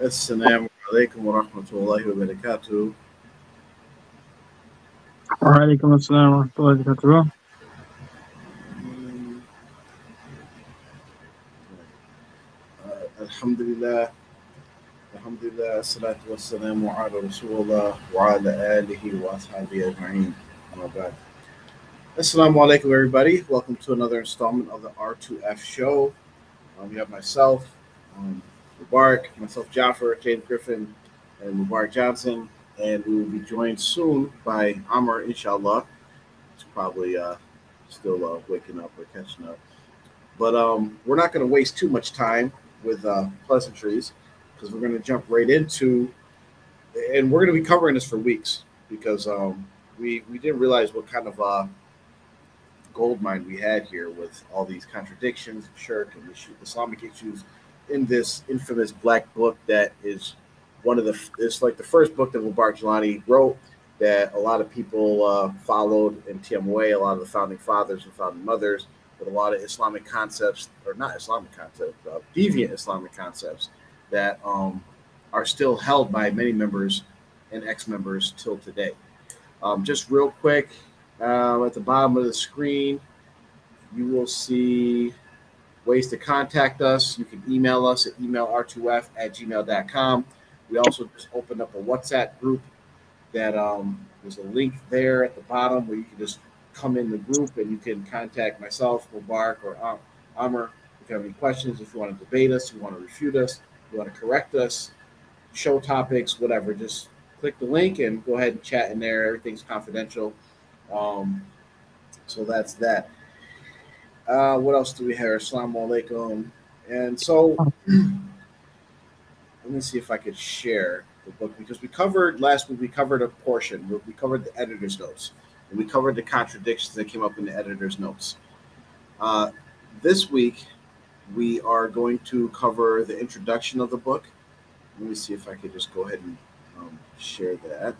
السلام عليكم ورحمة الله وبركاته. وعليكم السلام ورحمة الله وبركاته. Uh, Alhamdulillah. Alhamdulillah. Salatu wassalamu ala Rasulullah wa ala alihi wa ashabihi ajma'in. Amma ba'd. Assalamu alaikum, everybody. Welcome to another installment of the R2F show. Um, we have myself, um, Mubarak, myself, Jaffer, James Griffin, and Mubarak Johnson. And we will be joined soon by Amr, inshallah. He's probably uh, still uh, waking up or catching up. But um, we're not going to waste too much time with uh, pleasantries because we're going to jump right into, and we're going to be covering this for weeks because um, we we didn't realize what kind of uh, gold mine we had here with all these contradictions, shirk, and Islamic issues in this infamous black book that is one of the it's like the first book that Mubarak wrote that a lot of people uh, followed in TMOA, a lot of the founding fathers and founding mothers, with a lot of Islamic concepts, or not Islamic concepts, uh, deviant Islamic concepts that um, are still held by many members and ex-members till today. Um, just real quick, uh, at the bottom of the screen, you will see ways to contact us. You can email us at emailr2f at gmail.com. We also just opened up a WhatsApp group that um, there's a link there at the bottom where you can just come in the group and you can contact myself, Mubarak, or um, Amr if you have any questions, if you want to debate us, you want to refute us, you want to correct us, show topics, whatever. Just click the link and go ahead and chat in there. Everything's confidential. Um, so that's that. Uh, what else do we have? Assalamu alaikum. And so let me see if I could share the book because we covered last week, we covered a portion, we- covered the editor's notes and we covered the contradictions that came up in the editor's notes. Uh, this week, we are going to cover the introduction of the book. Let me see if I could just go ahead and um, share that.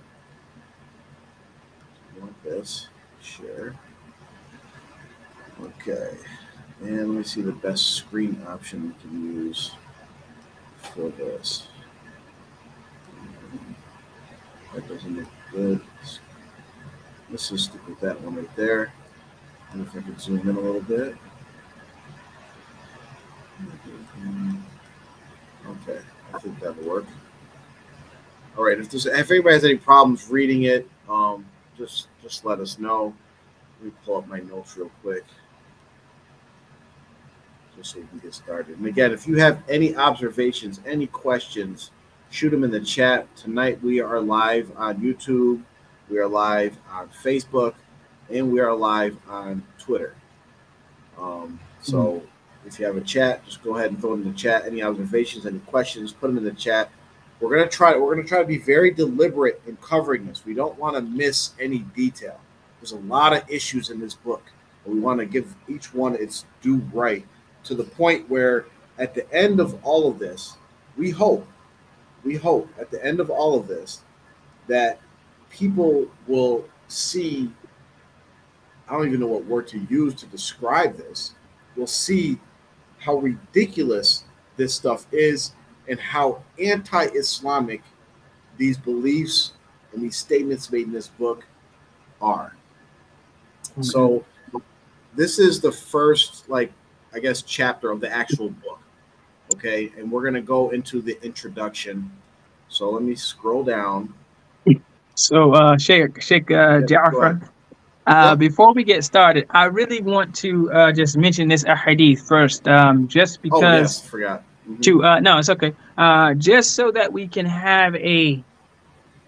Like this, share. Okay, and let me see the best screen option we can use for this. That doesn't look good. Let's just stick with that one right there. And if I could zoom in a little bit. Okay, I think that'll work. All right, if there's if anybody has any problems reading it, um, just just let us know. Let me pull up my notes real quick. So we can get started. And again, if you have any observations, any questions, shoot them in the chat. Tonight we are live on YouTube, we are live on Facebook, and we are live on Twitter. Um, so if you have a chat, just go ahead and throw it in the chat. Any observations, any questions, put them in the chat. We're gonna try. We're gonna try to be very deliberate in covering this. We don't want to miss any detail. There's a lot of issues in this book, and we want to give each one its due right to the point where, at the end of all of this, we hope, we hope at the end of all of this, that people will see. I don't even know what word to use to describe this. Will see how ridiculous this stuff is and how anti-Islamic these beliefs and these statements made in this book are. Oh so this is the first like I guess chapter of the actual book. Okay, and we're gonna go into the introduction. So let me scroll down. So, uh, Sheikh, Sheikh uh, Jafar, uh, before we get started, I really want to uh, just mention this hadith first, um, just Oh because yes, forgot. Mhm. to uh, no, it's okay. Uh, just so that we can have a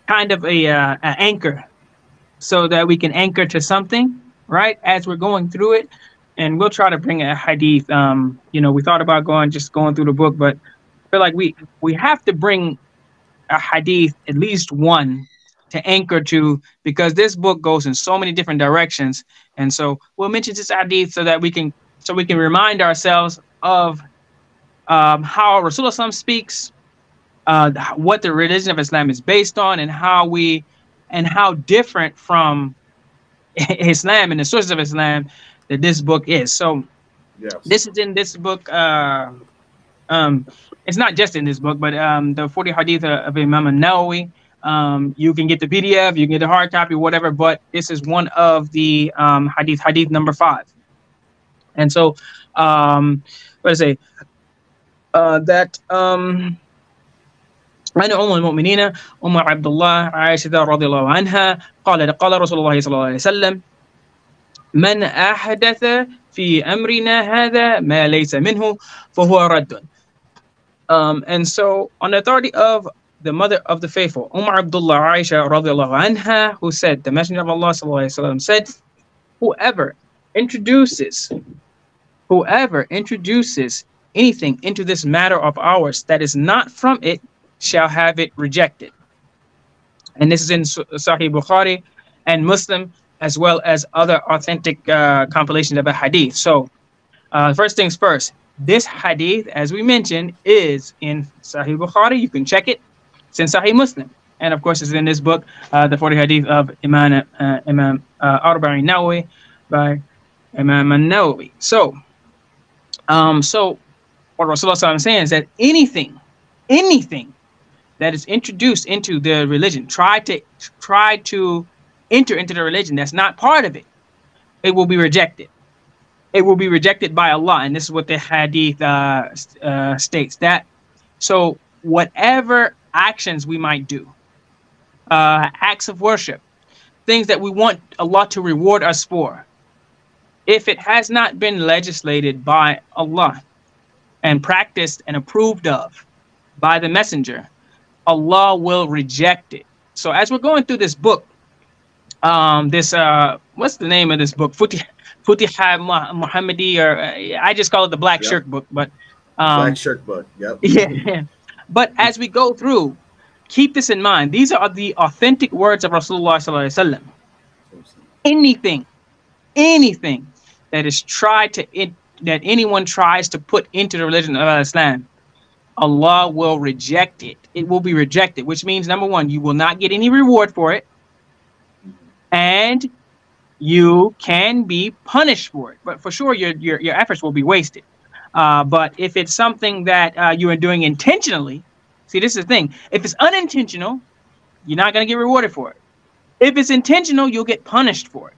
kind of a, uh, a anchor, so that we can anchor to something, right? As we're going through it, and we'll try to bring a hadith. Um, you know, we thought about going just going through the book, but I feel like we we have to bring a hadith at least one to anchor to because this book goes in so many different directions, and so we'll mention this hadith so that we can so we can remind ourselves of um, how Rasulullah speaks, uh, what the religion of Islam is based on, and how we and how different from Islam and the sources of Islam that this book is. So Yes. this is in this book. Uh, Um, it's not just in this book, but um, the 40 hadith of Imam Nawawi. Um, you can get the PDF, you can get the hard copy, whatever. But this is one of the um, hadith, hadith number five. And so, um, what I say? Uh, that um, عن أم المؤمنين أم عبد الله عائشة رضي الله عنها قال قال رسول الله صلى الله عليه وسلم من أحدث في أمرنا هذا ما ليس منه فهو رد um, and so on the authority of the mother of the faithful Umm Abdullah Aisha radiallahu anha who said the messenger of Allah sallallahu alaihi wasallam said whoever introduces whoever introduces anything into this matter of ours that is not from it shall have it rejected. And this is in Sahih Bukhari and Muslim, as well as other authentic uh, compilations of a hadith. So, uh, first things first, this hadith, as we mentioned, is in Sahih Bukhari. You can check it. It's in Sahih Muslim. And of course, it's in this book, uh, the 40 hadith of Imam, uh, Imam uh, Arba'in Nawawi by Imam Nawawi. So, um, so what Rasulullah is saying is that anything, anything that is introduced into the religion, try to try to enter into the religion that's not part of it, it will be rejected. It will be rejected by Allah, and this is what the Hadith uh, uh, states. That so whatever actions we might do, uh, acts of worship, things that we want Allah to reward us for, if it has not been legislated by Allah and practiced and approved of by the messenger, Allah will reject it. So as we're going through this book, um, this uh, what's the name of this book? Futih Futiha Muhammadi, or uh, I just call it the Black yep. Shirt book, but um, Black Shirt book. Yep. Yeah. But as we go through, keep this in mind. These are the authentic words of Rasulullah sallallahu alaihi wasallam. Anything, anything that is tried to it, that anyone tries to put into the religion of Islam Allah will reject it. It will be rejected, which means number one, you will not get any reward for it, and you can be punished for it. But for sure, your your, your efforts will be wasted. Uh, but if it's something that uh, you are doing intentionally, see, this is the thing. If it's unintentional, you're not going to get rewarded for it. If it's intentional, you'll get punished for it.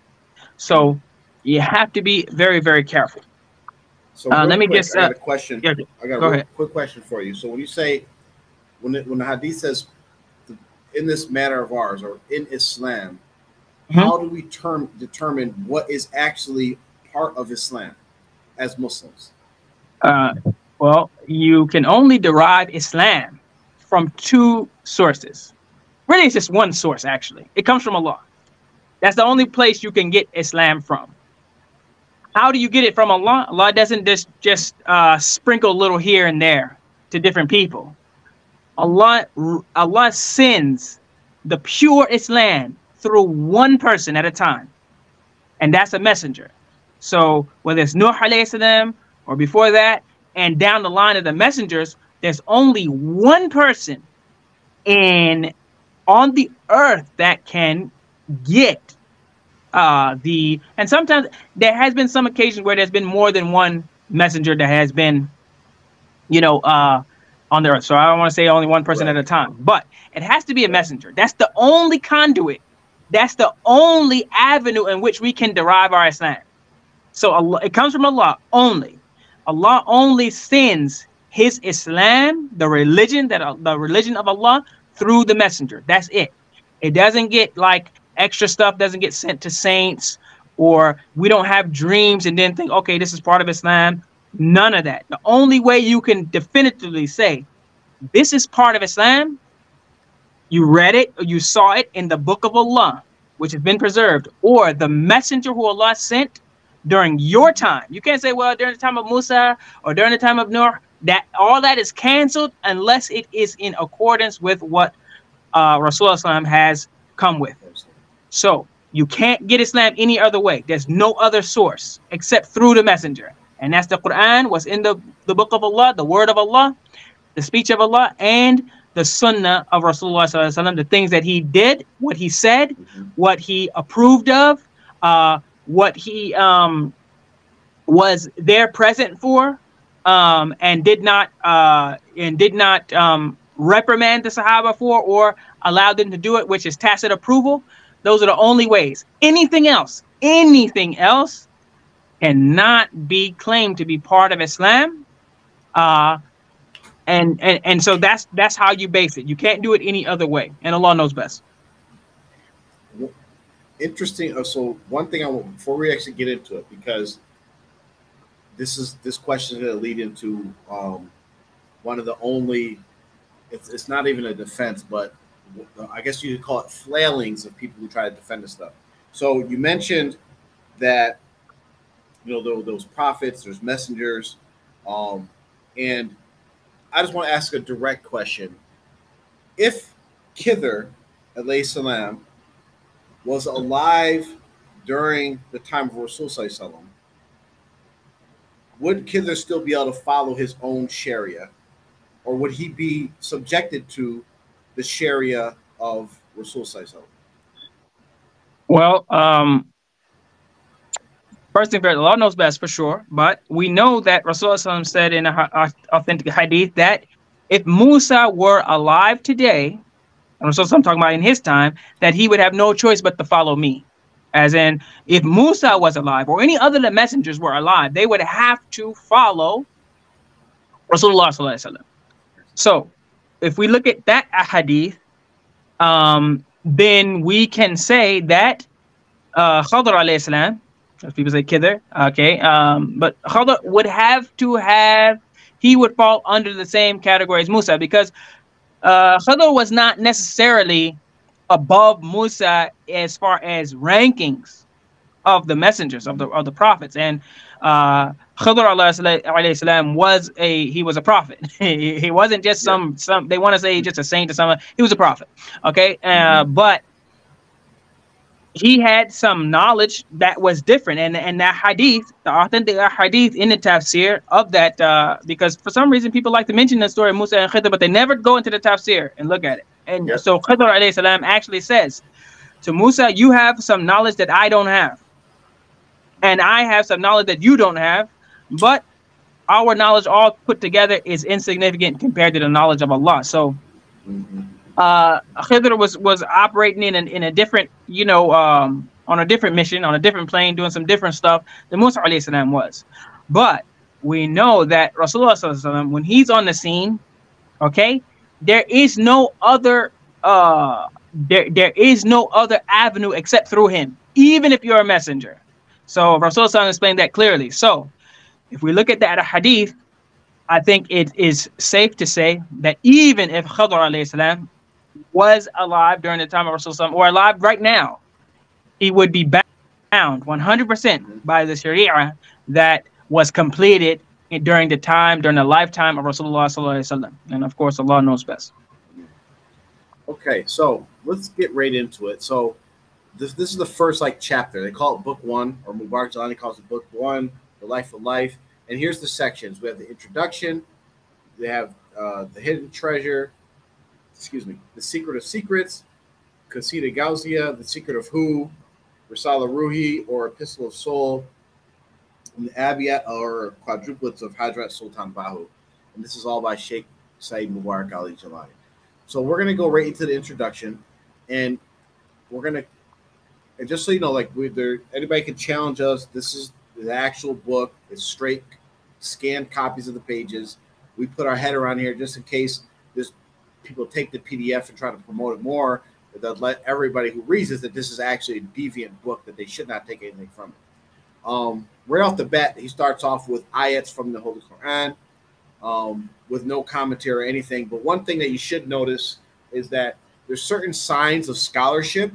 So you have to be very, very careful. So uh, let me quick, just. Uh, I got a question. Yeah, I got a go ahead. quick question for you. So when you say, when it, when the hadith says, in this matter of ours or in Islam, mm-hmm. how do we term determine what is actually part of Islam as Muslims? Uh, well, you can only derive Islam from two sources. Really, it's just one source. Actually, it comes from Allah. That's the only place you can get Islam from. How do you get it from Allah? Allah doesn't just just uh, sprinkle a little here and there to different people. Allah Allah sends the pure Islam through one person at a time, and that's a messenger. So whether it's Nuh salam or before that, and down the line of the messengers, there's only one person in on the earth that can get uh, the and sometimes there has been some occasions where there's been more than one messenger that has been, you know, uh, on the earth. So I don't want to say only one person right. at a time, but it has to be a messenger. That's the only conduit. That's the only avenue in which we can derive our Islam. So Allah, it comes from Allah only. Allah only sends His Islam, the religion that the religion of Allah, through the messenger. That's it. It doesn't get like extra stuff doesn't get sent to saints or we don't have dreams and then think, okay, this is part of Islam. None of that. The only way you can definitively say this is part of Islam, you read it or you saw it in the book of Allah, which has been preserved, or the messenger who Allah sent during your time. You can't say, well, during the time of Musa or during the time of Noah. That all that is canceled unless it is in accordance with what uh, Rasulullah has come with. So you can't get Islam any other way. There's no other source except through the messenger. And that's the Quran, what's in the, the book of Allah, the word of Allah, the speech of Allah, and the sunnah of Rasulullah, the things that he did, what he said, mm-hmm. what he approved of, uh, what he um, was there present for, um, and did not uh, and did not um, reprimand the Sahaba for or allow them to do it, which is tacit approval. Those are the only ways. Anything else, anything else, cannot be claimed to be part of Islam. Uh, and, and and so that's that's how you base it. You can't do it any other way, and Allah knows best. Interesting. Uh, so one thing I want before we actually get into it, because this is this question is going to lead into um, one of the only. It's, it's not even a defense, but I guess you could call it flailings of people who try to defend this stuff. So you mentioned that you know there, those prophets, there's messengers, um, and I just want to ask a direct question: If Khidr, alayhi salam, was alive during the time of Rasul sallam, would Khidr still be able to follow his own Sharia, or would he be subjected to the Sharia of Rasul sallam? Well, um, first thing first, Allah knows best for sure, but we know that Rasulullah said in an authentic hadith that if Musa were alive today, and Rasul I'm talking about in his time, that he would have no choice but to follow me. As in, if Musa was alive or any other the messengers were alive, they would have to follow Rasulullah. So, if we look at that hadith, um, then we can say that uh, Khadr alayhi salam, as people say Khidr, okay, um, but Khadr would have to have, he would fall under the same category as Musa because uh, Khadr was not necessarily above Musa as far as rankings of the messengers of the of the prophets. And uh Khidr was a he was a prophet. He, he wasn't just some yeah. some they want to say just a saint or something. He was a prophet. Okay uh, mm-hmm. but he had some knowledge that was different. And and that hadith the authentic hadith in the tafsir of that uh, because for some reason people like to mention the story of Musa and Khidr but they never go into the tafsir and look at it. And yep. so Khidr salam actually says to Musa you have some knowledge that I don't have. And I have some knowledge that you don't have but our knowledge all put together is insignificant compared to the knowledge of Allah. So mm-hmm uh, Khidr was was operating in in a different, you know, um, on a different mission, on a different plane, doing some different stuff than Musa salam was. But we know that Rasulullah when he's on the scene, okay, there is no other uh there there is no other avenue except through him, even if you're a messenger. So Rasulullah explained that clearly. So if we look at that hadith, I think it is safe to say that even if Khadr salam was alive during the time of Rasulullah or alive right now, he would be bound 100% by the Sharia that was completed during the time, during the lifetime of Rasulullah. And of course, Allah knows best. Okay, so let's get right into it. So this this is the first like chapter. They call it book one, or Mubarak Jilani calls it book one, the life of life. And here's the sections. We have the introduction, we have uh, the hidden treasure, excuse me, The Secret of Secrets, Qasida Gauzia, The Secret of Who, Risala Ruhi, or Epistle of Soul, and the Abiyat or quadruplets of Hadrat Sultan Bahu. And this is all by Sheikh Said Mubarak Ali Jilani. So we're going to go right into the introduction, and we're going to, and just so you know, like we there, anybody can challenge us. This is the actual book. It's straight scanned copies of the pages. We put our head around here just in case people take the PDF and try to promote it more, that let everybody who reads it that this is actually a deviant book that they should not take anything from it. Um, right off the bat, he starts off with ayats from the Holy Quran, um, with no commentary or anything. But one thing that you should notice is that there's certain signs of scholarship,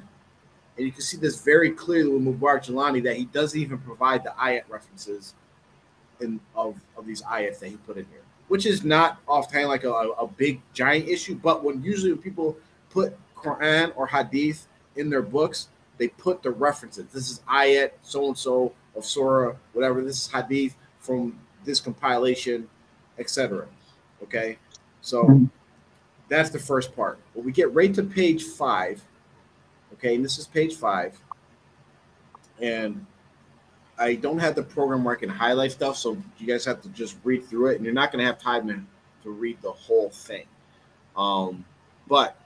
and you can see this very clearly with Mubarak Jilani that he doesn't even provide the ayat references in of, of these ayats that he put in here which is not often like a, a big giant issue. But when usually when people put Quran or Hadith in their books, they put the references. This is ayat so and so of surah, whatever. This is Hadith from this compilation, etc. Okay, so that's the first part. We get right to page five, okay, and this is page five, and I don't have the program where I can highlight stuff, so you guys have to just read through it, and you're not going to have time to, to read the whole thing. Um, but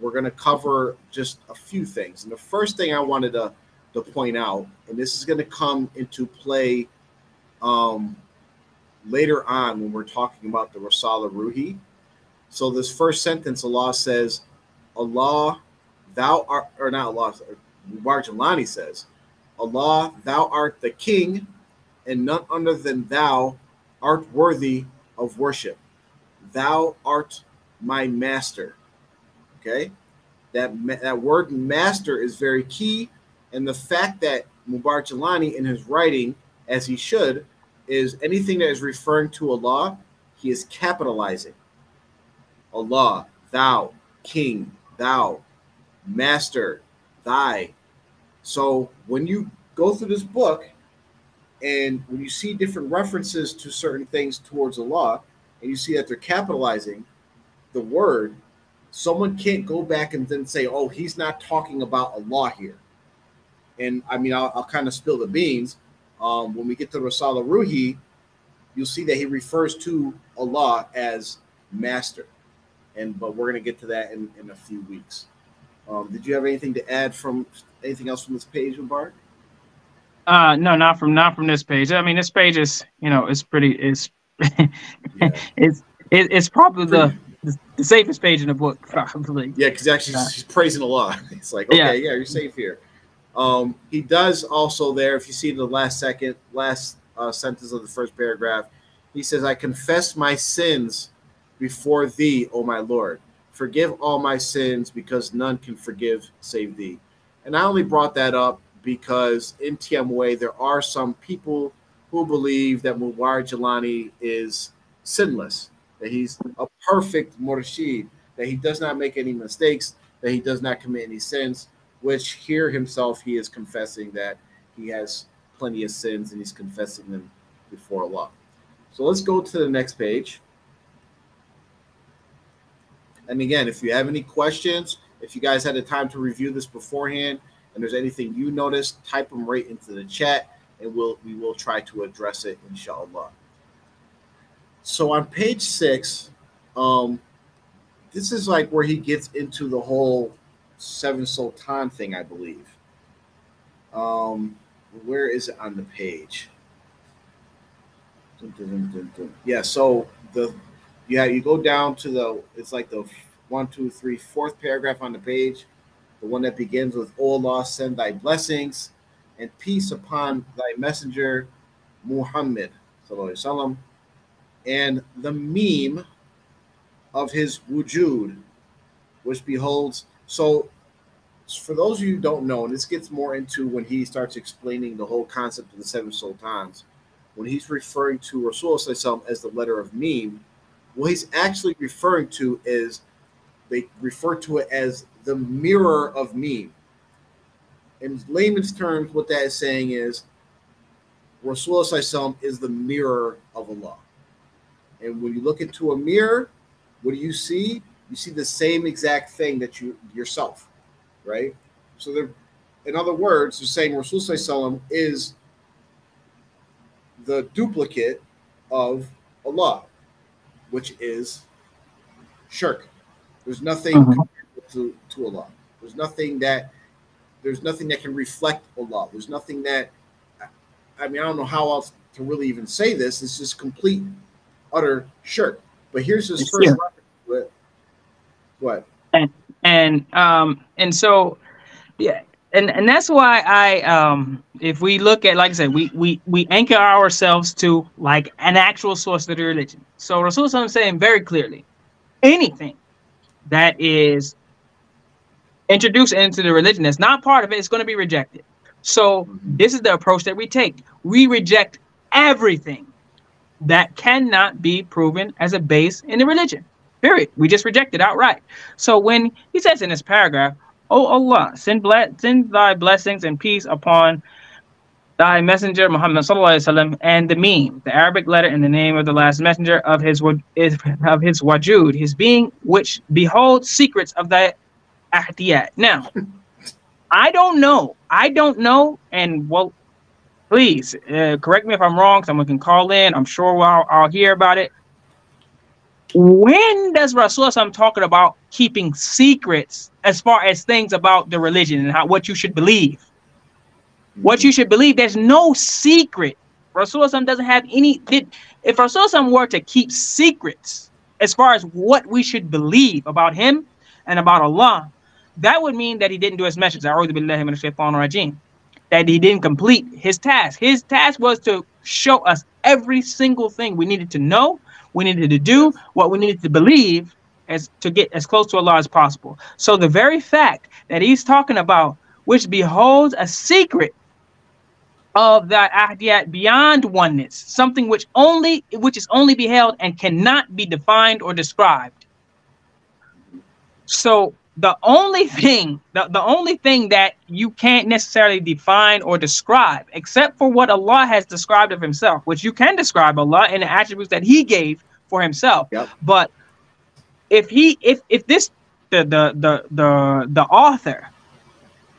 we're going to cover just a few things. And the first thing I wanted to, to point out, and this is going to come into play um, later on when we're talking about the Risala Ruhi. So this first sentence, Allah says, Allah, thou art, or not Allah, Mubarak says, Allah, thou art the king, and none other than thou art worthy of worship. Thou art my master. Okay, that that word master is very key, and the fact that Mubarak Jilani in his writing, as he should, is anything that is referring to Allah, he is capitalizing. Allah, thou, king, thou, master, thy. So when you go through this book and when you see different references to certain things towards Allah, and you see that they're capitalizing the word, someone can't go back and then say, oh, he's not talking about Allah here. And I mean, I'll, I'll kind of spill the beans. Um, when we get to Risala Ruhi, you'll see that he refers to Allah as master. And but we're gonna get to that in, in a few weeks. Um, did you have anything to add from anything else from this page, Mubarak? Uh, no, not from not from this page. I mean, this page is you know it's pretty it's yeah. it's it, it's probably the the safest page in the book, probably. Yeah, because actually uh, he's praising a lot. It's like, okay, yeah. yeah, you're safe here. Um, he does also there, if you see the last second, last uh, sentence of the first paragraph, he says, I confess my sins before thee, O my Lord. Forgive all my sins because none can forgive save thee. And I only brought that up because in TMOA there are some people who believe that Mubarak Jilani is sinless, that he's a perfect murshid, that he does not make any mistakes, that he does not commit any sins, which here himself he is confessing that he has plenty of sins and he's confessing them before Allah. So let's go to the next page. And again, if you have any questions, if you guys had the time to review this beforehand, and there's anything you noticed, type them right into the chat, and we'll we will try to address it, inshallah. So on page six, um, this is like where he gets into the whole seven sultan thing, I believe. Um, where is it on the page? Dun, dun, dun, yeah, so the yeah, you go down to the it's like the one, two, three, fourth paragraph on the page, the one that begins with "O Allah, send Thy blessings and peace upon Thy messenger Muhammad sallam, and the meme of his wujud, which beholds. So, for those of you who don't know, and this gets more into when he starts explaining the whole concept of the seven sultans, when he's referring to Rasulullah as the letter of meme, what he's actually referring to is they refer to it as the mirror of me. In layman's terms, what that is saying is Rasulullah is the mirror of Allah. And when you look into a mirror, what do you see? You see the same exact thing that you yourself, right? So they're in other words, they're saying Rasulullah is the duplicate of Allah which is shirk. There's nothing uh-huh. to, to Allah. There's nothing that there's nothing that can reflect Allah. There's nothing that I mean, I don't know how else to really even say this. It's just complete, utter shirk. But here's his first yeah. What? And and um and so yeah, and and that's why I um if we look at like I said we we we anchor ourselves to like an actual source of the religion. So Rasulullah is saying very clearly, anything that is introduced into the religion that's not part of it, it is going to be rejected. So mm-hmm. this is the approach that we take. We reject everything that cannot be proven as a base in the religion. Period. We just reject it outright. So when he says in this paragraph, O Allah, send, ble- send thy blessings and peace upon thy messenger Muhammad sallam, and the meme, the Arabic letter in the name of the last messenger of his of his wajud, his being, which behold secrets of thy ahdiyat. Now, I don't know. I don't know, and well, please uh, correct me if I'm wrong. Someone can call in. I'm sure I'll, I'll hear about it. When does Rasul I'm talking about keeping secrets as far as things about the religion and how what you should believe? What you should believe, there's no secret. Rasul doesn't have any. If Rasul were to keep secrets as far as what we should believe about him and about Allah, that would mean that he didn't do his message. That he didn't complete his task. His task was to show us every single thing we needed to know, we needed to do, what we needed to believe as to get as close to Allah as possible. So the very fact that he's talking about which beholds a secret of that ahdiyat beyond oneness, something which only which is only beheld and cannot be defined or described. So the only thing, the, the only thing that you can't necessarily define or describe, except for what Allah has described of Himself, which you can describe Allah and the attributes that He gave for Himself. Yep. But if He, if if this the the the the the author,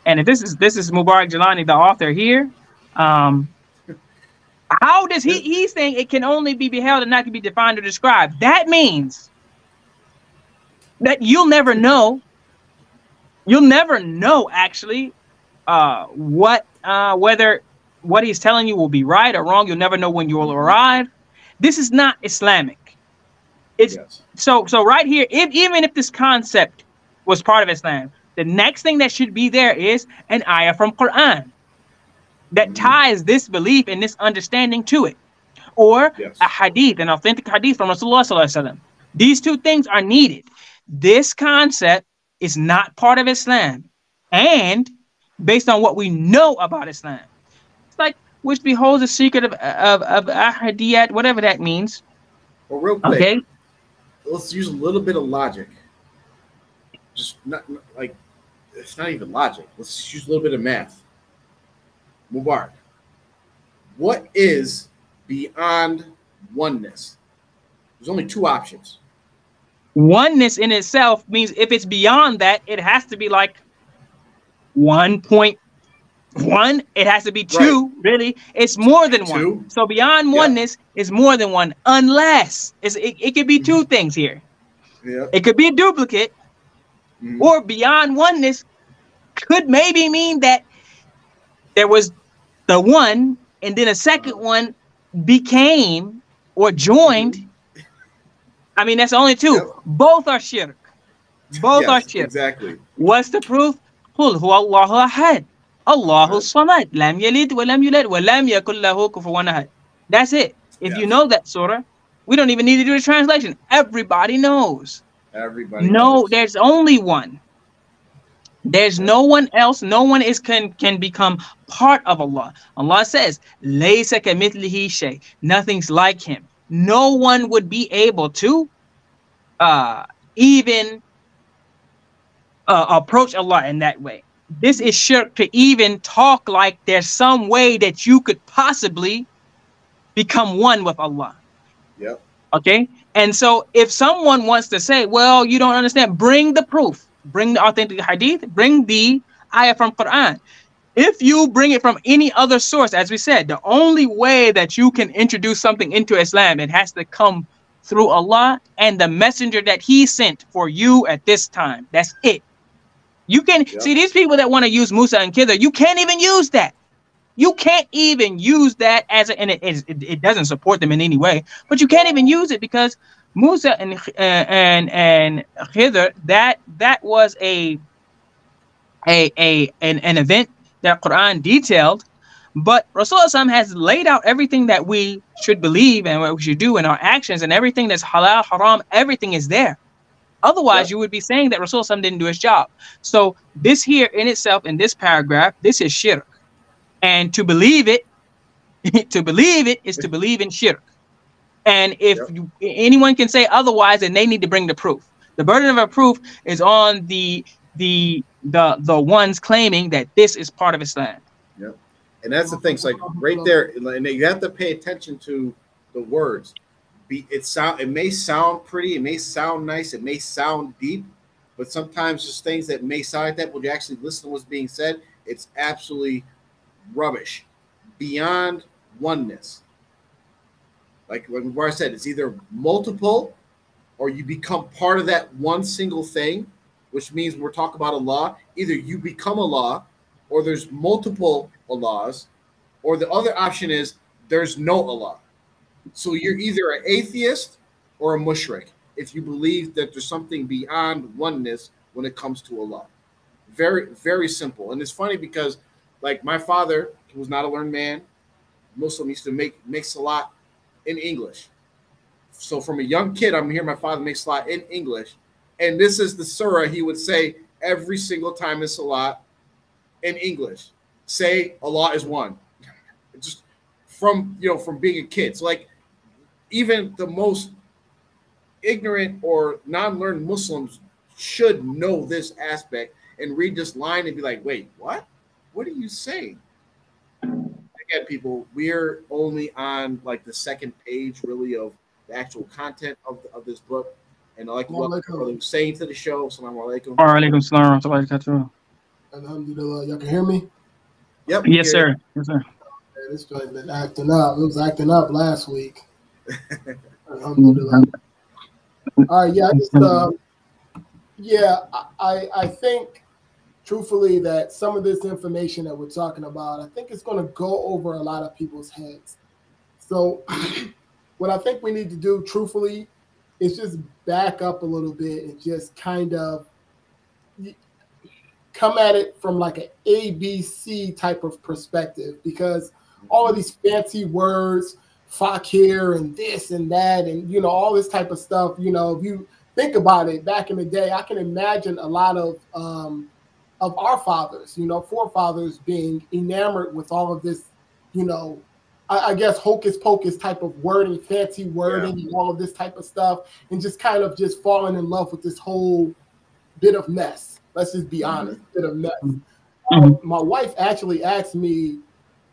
and if this is this is Mubarak Jilani, the author here, um, how does he? He's saying it can only be beheld and not can be defined or described. That means that you'll never know you'll never know actually uh, what uh, whether what he's telling you will be right or wrong. You'll never know when you'll arrive. This is not Islamic. It's yes. so so right here. If even if this concept was part of Islam, the next thing that should be there is an ayah from Quran that ties this belief and this understanding to it, or yes. a hadith, an authentic hadith from Rasulullah These two things are needed. This concept is not part of Islam. And based on what we know about Islam, it's like which beholds the secret of of, of ahadiyat, whatever that means. Well, real quick, okay. let's use a little bit of logic. Just not like it's not even logic. Let's use a little bit of math. Mubarak, what is beyond oneness? There's only two options oneness in itself means if it's beyond that, it has to be like 1.1. It has to be two, right. really. It's more than two. one. So beyond yeah. oneness is more than one, unless it's, it, it could be two things here. Yeah. It could be a duplicate, mm. or beyond oneness could maybe mean that there was the one, and then a second one became or joined I mean, that's only two. Yep. Both are shirk. Both yes, are shirk. Exactly. What's the proof? قل هو الله أحد الله الصمد لم يلد ولم يولد ولم يكن له كفوا أحد. That's it. If yes. you know that surah, we don't even need to do the translation. Everybody knows. Everybody. No, knows. there's only one. There's no one else. No one is can can become part of Allah. Allah says, "Laysa kamithlihi shay." Nothing's like Him no one would be able to uh, even uh, approach Allah in that way. This is shirk to even talk like there's some way that you could possibly become one with Allah. Yep. Okay. And so if someone wants to say, well, you don't understand, bring the proof, bring the authentic hadith, bring the ayah from Quran. If you bring it from any other source, as we said, the only way that you can introduce something into Islam, it has to come through Allah and the messenger that He sent for you at this time. That's it. You can yep. see these people that want to use Musa and Khidr, you can't even use that. You can't even use that as a, and it, it, it doesn't support them in any way, but you can't even use it because Musa and uh, and and Khidr that that was a a a an, an event that Quran detailed, but Rasulullah has laid out everything that we should believe and what we should do in our actions and everything that's halal, haram, everything is there. Otherwise, yeah. you would be saying that Rasulullah didn't do his job. So this here in itself, in this paragraph, this is shirk. And to believe it, to believe it is to believe in shirk. And if yep. you, anyone can say otherwise, then they need to bring the proof. The burden of a proof is on the the the the ones claiming that this is part of Islam. Yeah, and that's the thing. It's like right there, and you have to pay attention to the words. Be it sound it may sound pretty, it may sound nice, it may sound deep, but sometimes just things that may sound like that when you actually listen to what's being said, it's absolutely rubbish. beyond oneness. Like when I said, it's either multiple or you become part of that one single thing, which means we're talking about Allah. Either you become Allah, or there's multiple Allahs, or the other option is there's no Allah. So you're either an atheist or a mushrik if you believe that there's something beyond oneness when it comes to Allah. Very, very simple. And it's funny because, like, my father, who was not a learned man, Muslim, used to make make salat in English. So from a young kid, I'm hearing my father make salat in English, and this is the surah he would say every single time in salat in English. Say Allah is one. Just from you know from being a kid. So like even the most ignorant or non-learned Muslims should know this aspect and read this line and be like, wait, what? What are you saying? Again, people, we're only on like the second page, really, of the actual content of, the, of this book. And I like what brother saying to the show. Assalamu alaikum. Wa alaikum salam wa rahmatullahi Alhamdulillah. Y'all can hear me? Yep. Yes, sir. Yes, sir. Man, this joint been acting up. It was acting up last week. Alhamdulillah. All right, yeah, I just, uh, yeah, I I think truthfully that some of this information that we're talking about, I think it's going to go over a lot of people's heads. So, what I think we need to do, truthfully, is just back up a little bit and just kind of come at it from like an ABC type of perspective because all of these fancy words, fakir and this and that, and you know, all this type of stuff, you know, if you think about it back in the day, I can imagine a lot of um, of our fathers, you know, forefathers being enamored with all of this, you know, I, I guess hocus pocus type of wording, fancy wording, yeah. and all of this type of stuff, and just kind of just falling in love with this whole bit of mess. Let's just be mm-hmm. honest, bit of mess. Mm-hmm. Um, my wife actually asked me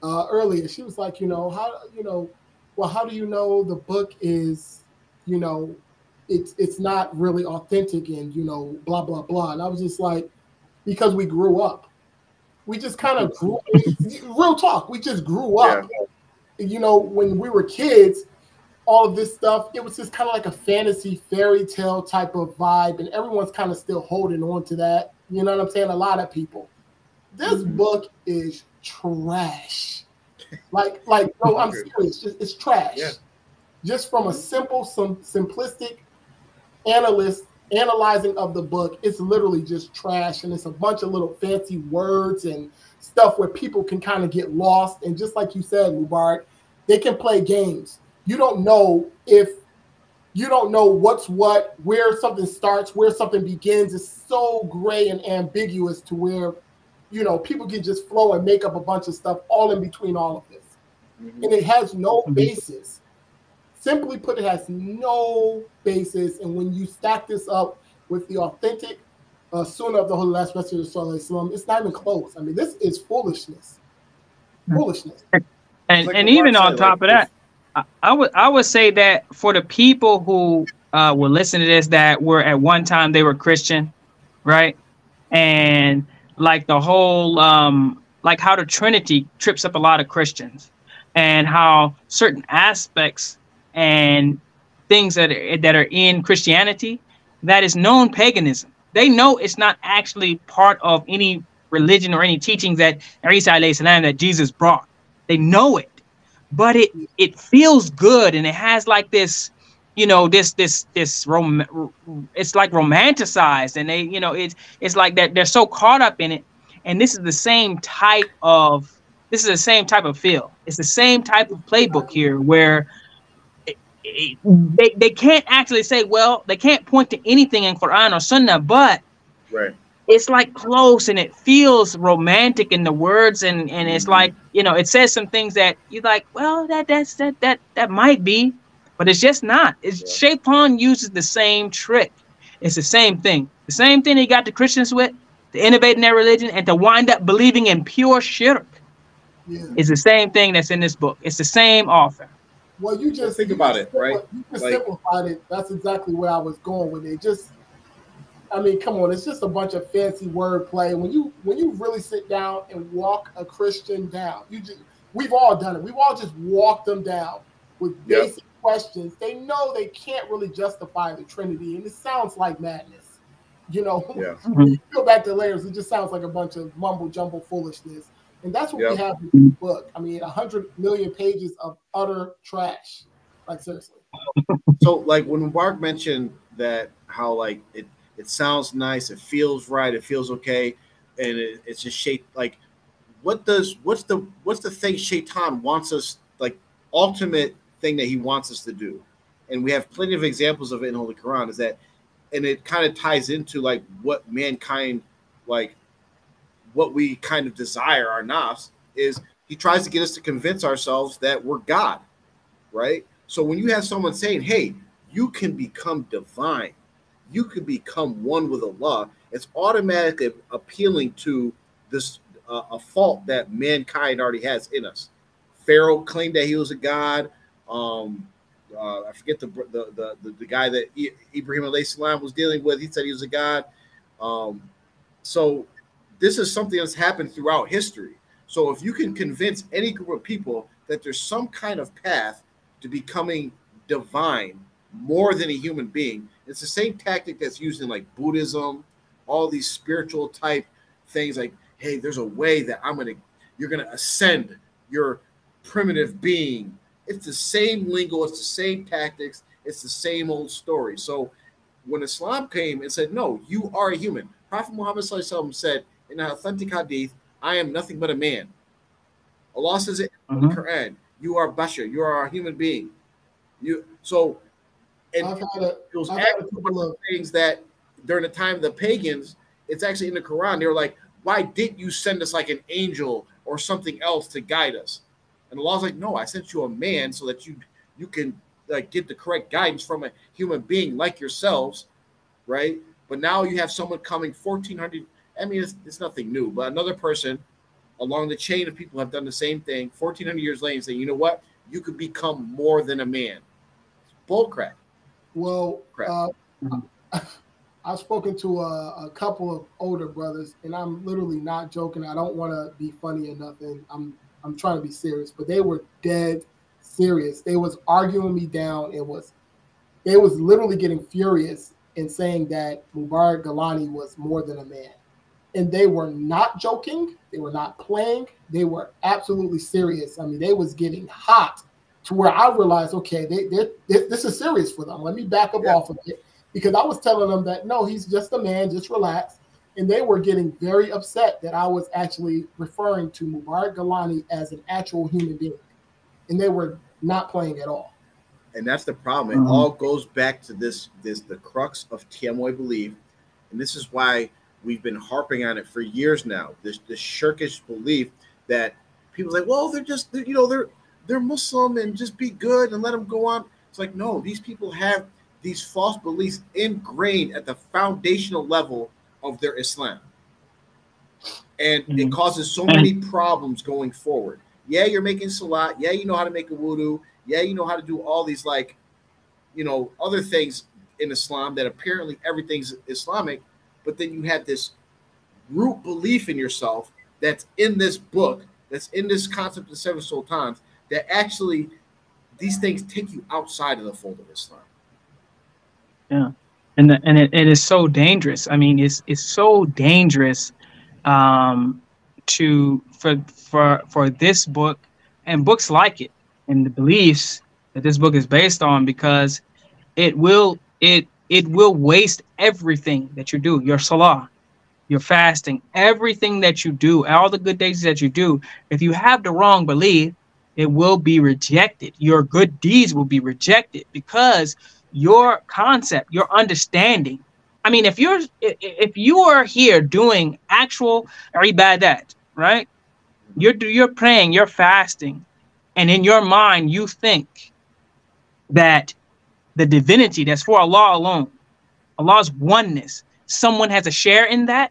uh, earlier. She was like, you know, how you know, well, how do you know the book is, you know, it's it's not really authentic and you know, blah blah blah. And I was just like, because we grew up. We just kind of grew. real talk. We just grew up. Yeah. You know, when we were kids, all of this stuff, it was just kind of like a fantasy fairy tale type of vibe, and everyone's kind of still holding on to that. You know what I'm saying? A lot of people. This mm-hmm. book is trash. Like, like, no, I'm serious. Just, it's trash. Yeah. Just from a simple, some simplistic analyst analyzing of the book, it's literally just trash, and it's a bunch of little fancy words and stuff where people can kind of get lost. And just like you said, Mubarak, they can play games. You don't know if you don't know what's what, where something starts, where something begins. It's so gray and ambiguous to where you know people can just flow and make up a bunch of stuff all in between all of this. Mm-hmm. And it has no mm-hmm. basis Simply put, it has no basis. And when you stack this up with the authentic uh, Sunnah of the Holy Last Messenger of the Solar Islam, it's not even close. I mean, this is foolishness. Foolishness. And, like and even on top like of that, I, I, would I would say that for the people who uh, will listen to this that were at one time they were Christian, right? And like the whole um, like how the Trinity trips up a lot of Christians, and how certain aspects and things that are, that are in Christianity that is known paganism. They know it's not actually part of any religion or any teachings that Isa salam that Jesus brought. They know it, but it it feels good and it has like this, you know, this this this rom- it's like romanticized and they you know it's it's like that they're so caught up in it. And this is the same type of this is the same type of feel. It's the same type of playbook here where they, they can't actually say, well, they can't point to anything in Quran or Sunnah, but right. it's like close and it feels romantic in the words and, and it's mm-hmm. like, you know, it says some things that you're like, well, that that's that that that might be, but it's just not. It's yeah. Shaitan uses the same trick. It's the same thing. The same thing he got the Christians with, to innovate in their religion and to wind up believing in pure shirk. Yeah. It's the same thing that's in this book. It's the same author. Well, you just think you about it, right? You just like, simplified it. That's exactly where I was going with it. Just, I mean, come on, it's just a bunch of fancy wordplay. When you when you really sit down and walk a Christian down, you just we've all done it. We've all just walked them down with Yep. basic questions. They know they can't really justify the Trinity, and it sounds like madness. You know, Yeah. you go back to layers, it just sounds like a bunch of mumble jumble foolishness. And that's what we have in the book. I mean, 100 million pages of utter trash. Like, seriously. So like when Mark mentioned that how like it it sounds nice, it feels right, it feels okay, and it, it's just shait like what does what's the what's the thing Shaitan wants us like ultimate thing that he wants us to do, and we have plenty of examples of it in Holy Quran. Is that and it kind of ties into like what mankind like what we kind of desire our nafs is he tries to get us to convince ourselves that we're God, right? So when you have someone saying, "Hey, you can become divine, you can become one with Allah," it's automatically appealing to this uh, a fault that mankind already has in us. Pharaoh claimed that he was a god. Um, uh, I forget the the, the the guy that Ibrahim alayhi salam was dealing with. He said he was a god. Um, so this is something that's happened throughout history. So if you can convince any group of people that there's some kind of path to becoming divine more than a human being, it's the same tactic that's used in like Buddhism, all these spiritual type things like, hey, there's a way that I'm gonna you're gonna ascend your primitive being. It's the same lingo, it's the same tactics, it's the same old story. So when Islam came and said, No, you are a human, Prophet Muhammad said in an authentic hadith, I am nothing but a man. Allah says it in the Mhm. Quran, you are Bashar, you are a human being. You so and I've had a, it was I've had a one couple of of the things that during the time of the pagans, it's actually in the Quran. They were like, Why didn't you send us like an angel or something else to guide us? And Allah's like, No, I sent you a man so that you you can like get the correct guidance from a human being like yourselves, right? But now you have someone coming 1400. I mean, it's, it's nothing new, but another person along the chain of people have done the same thing 1400 years later and saying, you know what? You could become more than a man. It's bull crap. Well, Crap. uh. I've spoken to a, a couple of older brothers, and I'm literally not joking. I don't want to be funny or nothing. I'm I'm trying to be serious, but they were dead serious. They was arguing me down. It was they was literally getting furious and saying that Mubarak Gilani was more than a man, and they were not joking. They were not playing. They were absolutely serious. I mean, they was getting hot to where I realized, okay, they, they, they- this is serious for them. Let me back up Yeah. off of it because I was telling them that no, he's just a man, just relax. And they were getting very upset that I was actually referring to Mubarak Gilani as an actual human being, and they were not playing at all. And that's the problem. It Mhm. all goes back to this this the crux of TMOA belief. And this is why we've been harping on it for years now. This this shirkish belief that people say, well, they're just they're, you know they're they're Muslim and just be good and let them go on. It's like no, these people have these false beliefs ingrained at the foundational level of their Islam, and it Mhm. causes so many problems going forward. Yeah, you're making salat. Yeah, you know how to make a wudu. Yeah, you know how to do all these like, you know, other things in Islam that apparently everything's Islamic, but then you have this root belief in yourself that's in this book, that's in this concept of seven sultans, that actually these things take you outside of the fold of Islam. and the, and it, it is so dangerous. I mean, it's it's so dangerous um, to for for for this book and books like it and the beliefs that this book is based on because it will it it will waste everything that you do. Your salah, your fasting, everything that you do, all the good deeds that you do. If you have the wrong belief, it will be rejected. Your good deeds will be rejected because your concept, your understanding. I mean, if you're if you are here doing actual ibadat, right? You're you're praying, you're fasting, and in your mind you think that the divinity that's for Allah alone, Allah's oneness, someone has a share in that.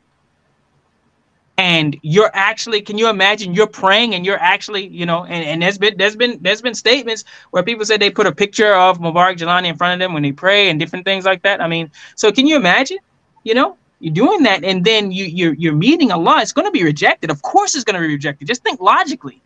And you're actually, can you imagine you're praying and you're actually, you know, and, and there's been there's been there's been statements where people said they put a picture of Mubarak Jilani in front of them when they pray and different things like that. I mean, so can you imagine? You know, you're doing that, and then you you're you're meeting Allah. It's going to be rejected. Of course, it's going to be rejected. Just think logically.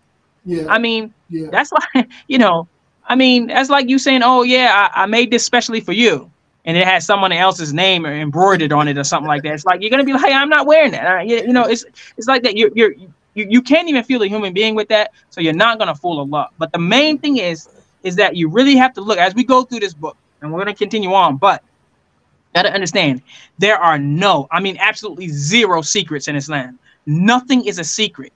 Yeah. I mean, yeah. that's why, you know, I mean, that's like you saying, "Oh yeah, I, I made this specially for you," and it has someone else's name embroidered on it or something like that. It's like you're gonna be like, "Hey, I'm not wearing that." You, you know, it's it's like that. You're you're you, you can't even feel a human being with that, so you're not gonna fool Allah. But the main thing is is that you really have to look as we go through this book, and we're gonna continue on, but gotta understand there are no, I mean, absolutely zero secrets in Islam. Nothing is a secret.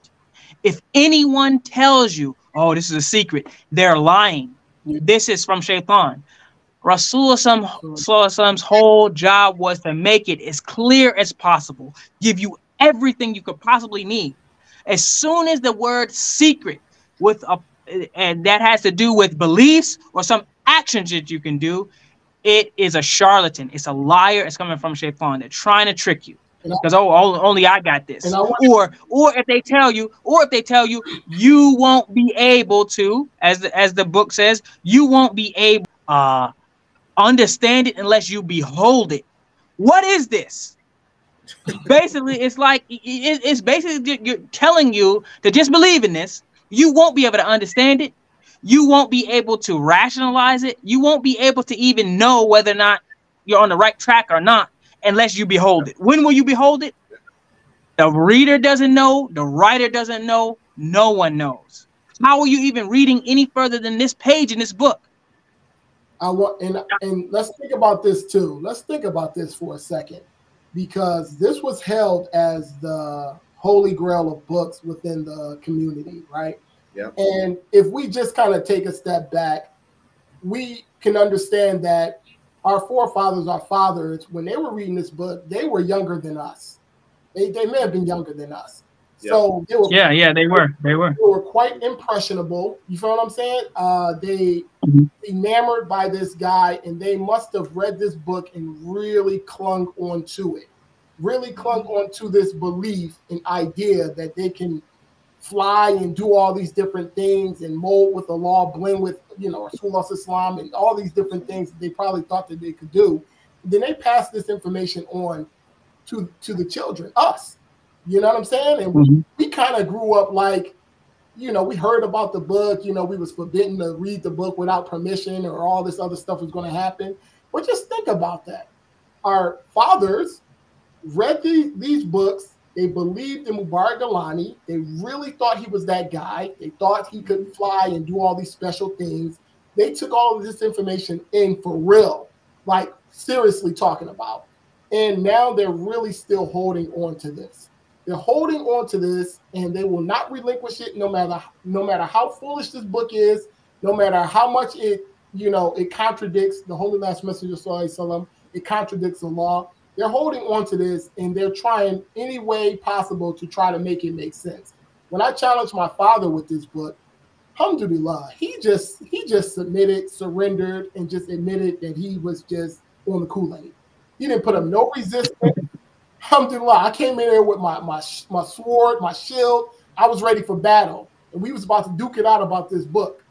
If anyone tells you, oh, this is a secret, they're lying. This is from Shaitan. Rasulullah's whole job was to make it as clear as possible, give you everything you could possibly need. As soon as the word secret with a and that has to do with beliefs or some actions that you can do, it is a charlatan. It's a liar. It's coming from Shaitan. They're trying to trick you because oh, only I got this. I or or if they tell you, or if they tell you, you won't be able to, as the, as the book says, you won't be able uh understand it unless you behold it. What is this? basically, it's like it, it's basically you're telling you to just believe in this. You won't be able to understand it. You won't be able to rationalize it. You won't be able to even know whether or not you're on the right track or not unless you behold it. When will you behold it? The reader doesn't know, the writer doesn't know, no one knows. How are you even reading any further than this page in this book? I want and and let's think about this too. Let's think about this for a second, because this was held as the holy grail of books within the community, right? Yeah. And if we just kind of take a step back, we can understand that our forefathers, our fathers, when they were reading this book, they were younger than us. They, they may have been younger than us. So they were yeah, yeah, they were. They were. They were quite impressionable. You feel what I'm saying? Uh, they mm-hmm. enamored by this guy, and they must have read this book and really clung on to it. Really clung on to this belief and idea that they can fly and do all these different things and mold with the law, blend with you know Rasulullah Islam and all these different things that they probably thought that they could do. Then they pass this information on to to the children, us. You know what I'm saying? And mm-hmm. we, we kind of grew up like, you know, we heard about the book, you know, we was forbidden to read the book without permission or all this other stuff was going to happen. But just think about that. Our fathers read the, these books. They believed in Mubarak Gilani. They really thought he was that guy. They thought he could fly and do all these special things. They took all of this information in for real, like seriously talking about. And now they're really still holding on to this. They're holding on to this, and they will not relinquish it, no matter no matter how foolish this book is, no matter how much it you know it contradicts the Holy Last Messenger Sallallahu It contradicts the law. They're holding on to this, and they're trying any way possible to try to make it make sense. When I challenged my father with this book, alhamdulillah, he just he just submitted, surrendered, and just admitted that he was just on the Kool-Aid. He didn't put up no resistance. Alhamdulillah, I came in there with my my my sword, my shield. I was ready for battle, and we was about to duke it out about this book.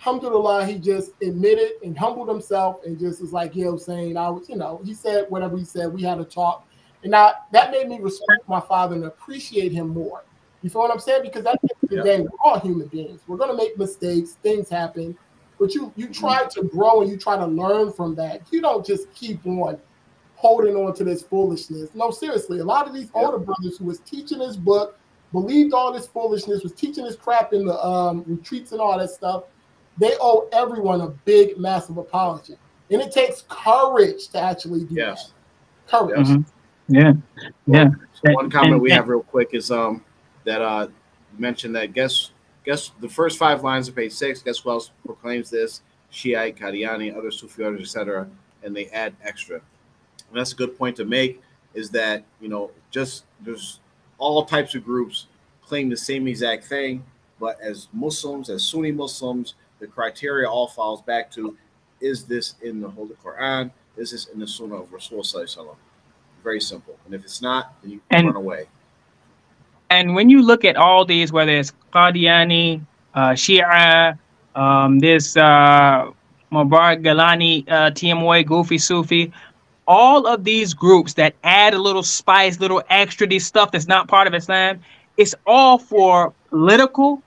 Alhamdulillah, he just admitted and humbled himself and just was like, "Yo, saying I was, you know, he said whatever he said. We had a talk, and I, that made me respect my father and appreciate him more. You feel what I'm saying? Because at the end of the day, we're all human beings. We're gonna make mistakes. Things happen, but you you try to grow and you try to learn from that. You don't just keep on holding on to this foolishness. No, seriously, a lot of these older brothers who was teaching this book, believed all this foolishness, was teaching this crap in the um, retreats and all that stuff. They owe everyone a big, massive apology, and it takes courage to actually do yes. that. Courage. Mm-hmm. Yeah, yeah. So one comment and, we and, have real quick is um that uh mentioned that guess guess the first five lines of page six. Guess who else proclaims this? Shiite, Qadiani, other Sufi orders, etc. And they add extra and that's a good point to make is that you know just there's all types of groups claim the same exact thing but as muslims as sunni muslims the criteria all falls back to is this in the holy quran? Is this in the sunnah of rasul very simple. And if it's not then you and, run away. and when you look at all these whether it's qadiani uh, shia um, this uh, Mubarak Gilani, uh, TMY, Goofy Sufi, all of these groups that add a little spice, little extra, these stuff that's not part of Islam, it's all for political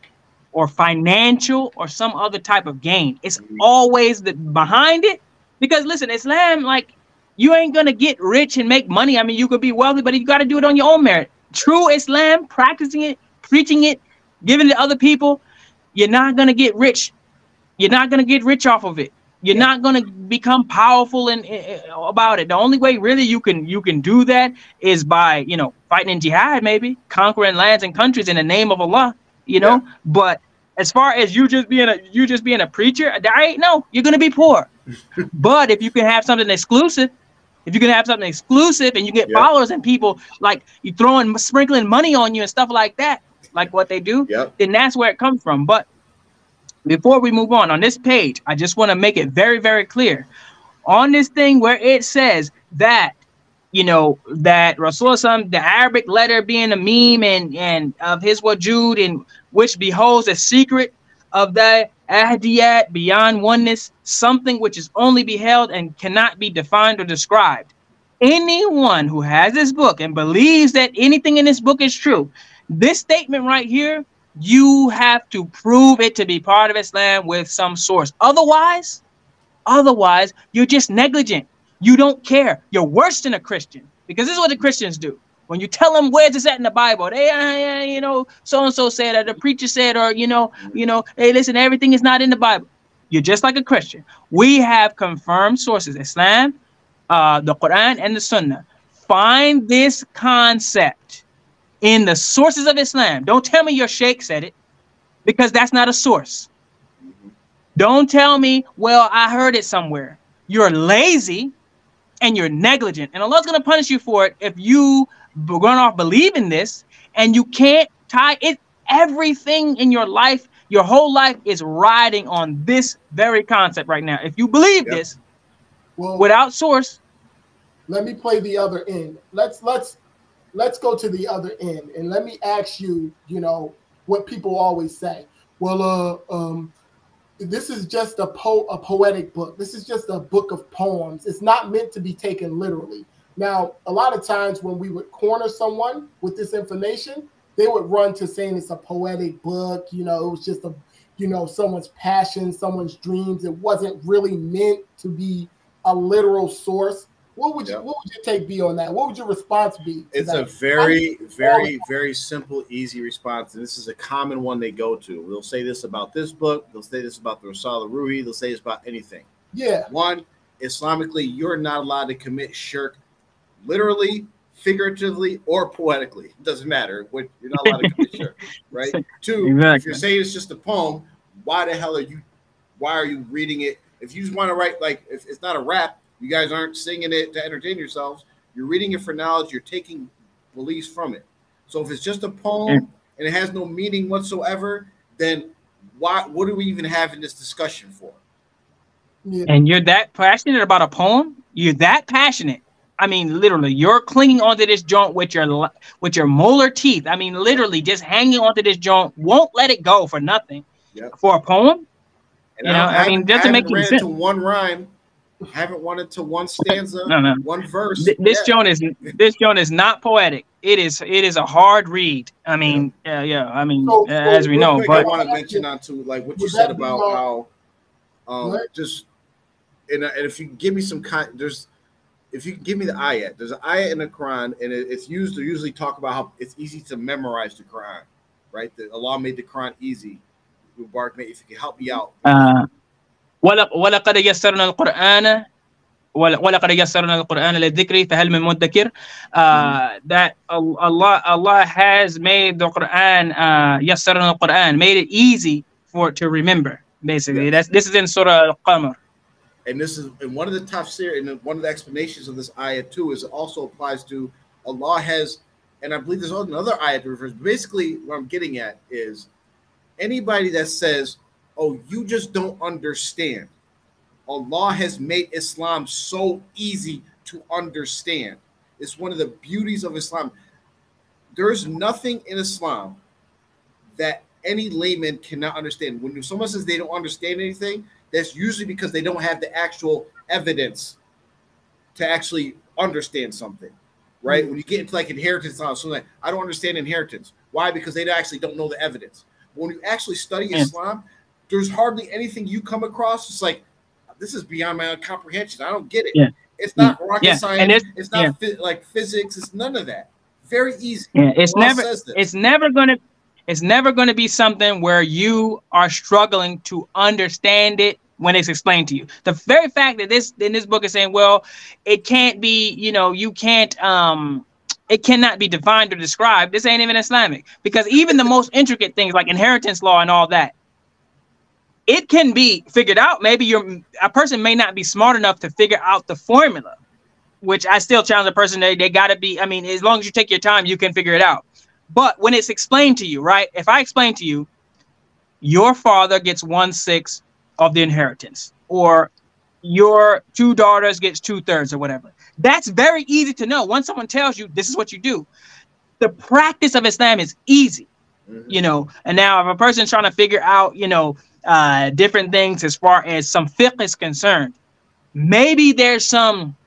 or financial or some other type of gain. It's mm-hmm. always the behind it because listen, Islam like you ain't gonna get rich and make money. I mean, you could be wealthy, but you got to do it on your own merit. True Islam, practicing it, preaching it, giving it to other people, you're not gonna get rich. You're not gonna get rich off of it. You're yeah. not gonna become powerful and about it. The only way really you can you can do that is by you know fighting in jihad, maybe conquering lands and countries in the name of Allah. You know, yeah. but as far as you just being a you just being a preacher, I ain't no. You're gonna be poor. but if you can have something exclusive, if you can have something exclusive and you get yep. followers and people like you throwing sprinkling money on you and stuff like that, like what they do, yep. then that's where it comes from. But before we move on, on this page, I just want to make it very, very clear. On this thing where it says that, you know, that Rasulullah, the Arabic letter being a meme and, and of his wajud, and which beholds a secret of the ahdiyat beyond oneness, something which is only beheld and cannot be defined or described. Anyone who has this book and believes that anything in this book is true, this statement right here, you have to prove it to be part of Islam with some source. Otherwise, otherwise, you're just negligent. You don't care. You're worse than a Christian because this is what the Christians do. When you tell them where's this at in the Bible, they, uh, you know, so and so said, or the preacher said, or you know, you know, hey, listen, everything is not in the Bible. You're just like a Christian. We have confirmed sources: Islam, uh, the Quran, and the Sunnah. Find this concept in the sources of Islam. Don't tell me your sheikh said it, because that's not a source. Don't tell me, well, I heard it somewhere. You're lazy and you're negligent, and Allah's going to punish you for it if you run off believing this and you can't tie it. Everything in your life, your whole life is riding on this very concept right now. If you believe yep. this well, without source, let me play the other end. Let's let's let's go to the other end and let me ask you, you know, what people always say. Well, uh, um, this is just a po a poetic book. This is just a book of poems. It's not meant to be taken literally. Now, a lot of times when we would corner someone with this information, they would run to saying it's a poetic book. You know, it was just a, you know, someone's passion, someone's dreams. It wasn't really meant to be a literal source. What would you What would your take be on that? What would your response be? It's that? a very, very, very simple, easy response, and this is a common one they go to. They'll say this about this book. They'll say this about the Risala Ruhi. They'll say this about anything. Yeah. One, Islamically, you're not allowed to commit shirk, literally, figuratively, or poetically. It doesn't matter. What you're not allowed to commit shirk, right? Two, exactly. if you're saying it's just a poem, why the hell are you? Why are you reading it? If you just want to write like, if it's not a rap you guys aren't singing it to entertain yourselves. You're reading it for knowledge. You're taking beliefs from it. So if it's just a poem and it has no meaning whatsoever, then why? What are we even having this discussion for? And you're that passionate about a poem? You're that passionate. I mean, literally, you're clinging onto this joint with your with your molar teeth. I mean, literally, just hanging onto this joint, won't let it go for nothing. Yep. For a poem, and you know, I, I mean, doesn't make any sense. one rhyme haven't wanted to one stanza, no, no. one verse. Th- this Joan is this Joan is not poetic. It is it is a hard read. I mean, yeah, uh, yeah. I mean, so, uh, as we know, but I want to mention on to like what you said about how, um, just and, and if you give me some kind, there's if you can give me the ayat, there's an ayat in the Quran, and it, it's used to usually talk about how it's easy to memorize the Quran, right? That Allah made the Quran easy. Mubarak, if you can help me out. Uh, ولقد يسرنا القرآن ولقد يسرنا القرآن للذكر فهل من مدكر uh, that Allah Allah has made the Quran uh, يسرنا القرآن made it easy for it to remember basically that's this is in Surah Al-Qamar and this is in one of the tafsir and one of the explanations of this ayah too is it also applies to Allah has and I believe there's another ayah that refers basically what I'm getting at is anybody that says oh, you just don't understand. Allah has made Islam so easy to understand. It's one of the beauties of Islam. There is nothing in Islam that any layman cannot understand. When someone says they don't understand anything, that's usually because they don't have the actual evidence to actually understand something, right? Mm-hmm. When you get into like inheritance, like I don't understand inheritance. Why? Because they actually don't know the evidence. when you actually study Yeah. Islam, there's hardly anything you come across. It's like this is beyond my comprehension. I don't get it. Yeah. It's not rocket Yeah, and science. it's- It's, not yeah. like physics. It's none of that. Very easy. Yeah, it's never it's never gonna it's never gonna be something where you are struggling to understand it when it's explained to you. The very fact that this in this book is saying, well, it can't be, you know, you can't um it cannot be defined or described. This ain't even Islamic because even the most intricate things like inheritance law and all that, it can be figured out. Maybe you're a person may not be smart enough to figure out the formula, which I still challenge a person. They they gotta be. I mean, as long as you take your time, you can figure it out. But when it's explained to you, right? If I explain to you, your father gets one sixth of the inheritance, or your two daughters gets two thirds, or whatever. That's very easy to know. Once someone tells you this is what you do, the practice of Islam is easy Mhm. you know and now if a person's trying to figure out you know uh different things as far as some fiqh is concerned. Maybe there's some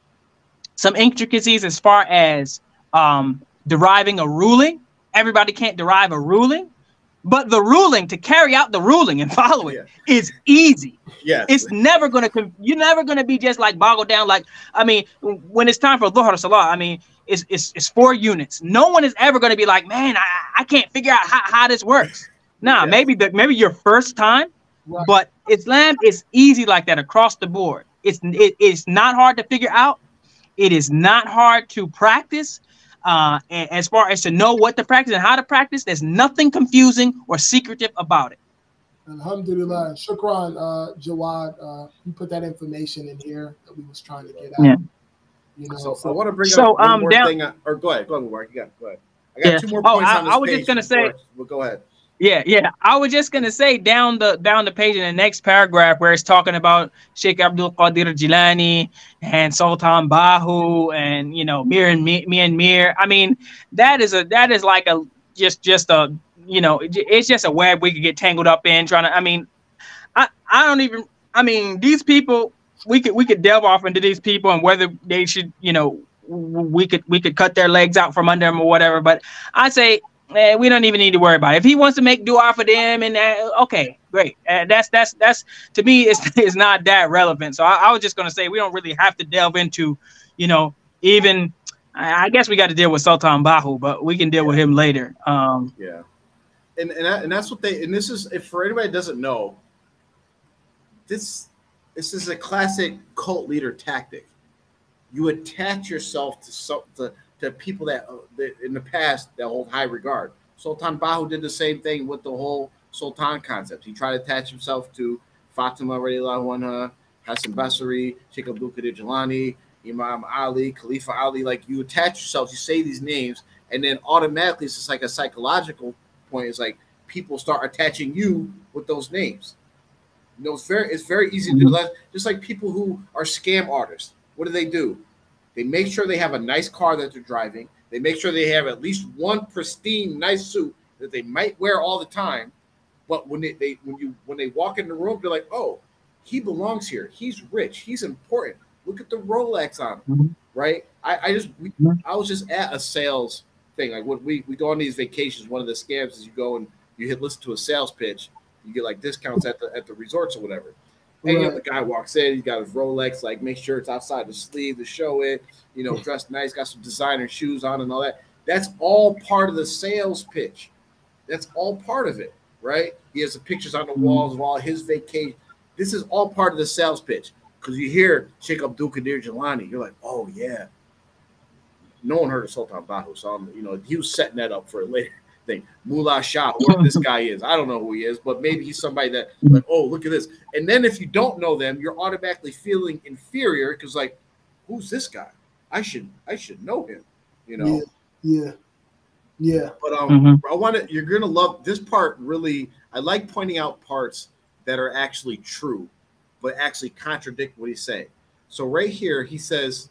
some intricacies as far as um deriving a ruling. Everybody can't derive a ruling but the ruling to carry out the ruling and follow it is easy. Yeah, it's never gonna you're never gonna be just like boggled down like i mean when it's time for dhuhr salah i mean it's, it's it's four units. No one is ever gonna be like man i, I can't figure out how, how this works. Nah Yes. maybe the maybe your first time Right. but islam is easy like that across the board it's it, it's not hard to figure out it is not hard to practice uh, and as far as to know what to practice and how to practice there's nothing confusing or secretive about it Alhamdulillah. Shukran, uh, Jawad. Uh, you put that information in here that we was trying to get out. Yeah. You know, So, so, I want to bring So, up one um, more down- thing. on- or go ahead, go ahead, Mark. You got, go ahead. I got Yeah. two more Oh, points I- on this I was just gonna say- before- Well, go ahead. Yeah, yeah. I was just gonna say down the down the page in the next paragraph where it's talking about Sheikh Abdul Qadir Jilani and Sultan Bahu and you know Mir and me, and Mir. I mean, that is a that is like a just just a you know it's just a web we could get tangled up in trying to. I mean, I I don't even. I mean, these people we could we could delve off into these people and whether they should you know we could we could cut their legs out from under them or whatever. But I say Eh, we don't even need to worry about it. If he wants to make dua for them, and uh, okay, great. Uh, that's that's that's to me, it's it's not that relevant. So I, I was just gonna say we don't really have to delve into, you know, even. I I guess we got to deal with Sultan Bahu, but we can deal with him later. Um, Yeah, and and, that, and that's what they and this is if for anybody that doesn't know, this this is a classic cult leader tactic. You attach yourself to some to, people that, that in the past that hold high regard. Sultan Bahu did the same thing with the whole Sultan concept. He tried to attach himself to Fatima radiallahu anha, Hassan Basri, Sheikh Abdul Qadir Jilani, Imam Ali, Khalifa Ali. Like you attach yourselves, you say these names, and then automatically it's just like a psychological point. It's like people start attaching you with those names. You know, it's very it's very easy to do that. Just like people who are scam artists. What do they do? They make sure they have a nice car that they're driving. They make sure they have at least one pristine, nice suit that they might wear all the time. But when they, they when you when they walk in the room, they're like, oh, he belongs here. He's rich. He's important. Look at the Rolex on him, Mhm. right? I, I just we, Mhm. I was just at a sales thing. Like when we we go on these vacations, one of the scams is you go and you hit listen to a sales pitch. You get like discounts at the at the resorts or whatever. And you know, the guy walks in, he's got his Rolex, like make sure it's outside the sleeve to show it, you know, dressed nice, got some designer shoes on and all that. That's all part of the sales pitch. That's all part of it, right? He has the pictures on the mm-hmm. walls of all his vacation. This is all part of the sales pitch. Because you hear Sheikh Abdul Qadir Jilani, you're like, oh yeah. No one heard of Sultan Bahu, so I'm, you know, he was setting that up for a later thing. Mullah Shah, whoever this guy is, I don't know who he is, but maybe he's somebody that, like, oh, look at this. And then if you don't know them, you're automatically feeling inferior because, like, who's this guy? I should, I should know him, you know. yeah, yeah. But um, Mhm. I want to. You're gonna love this part. Really, I like pointing out parts that are actually true, but actually contradict what he's saying. So right here, he says,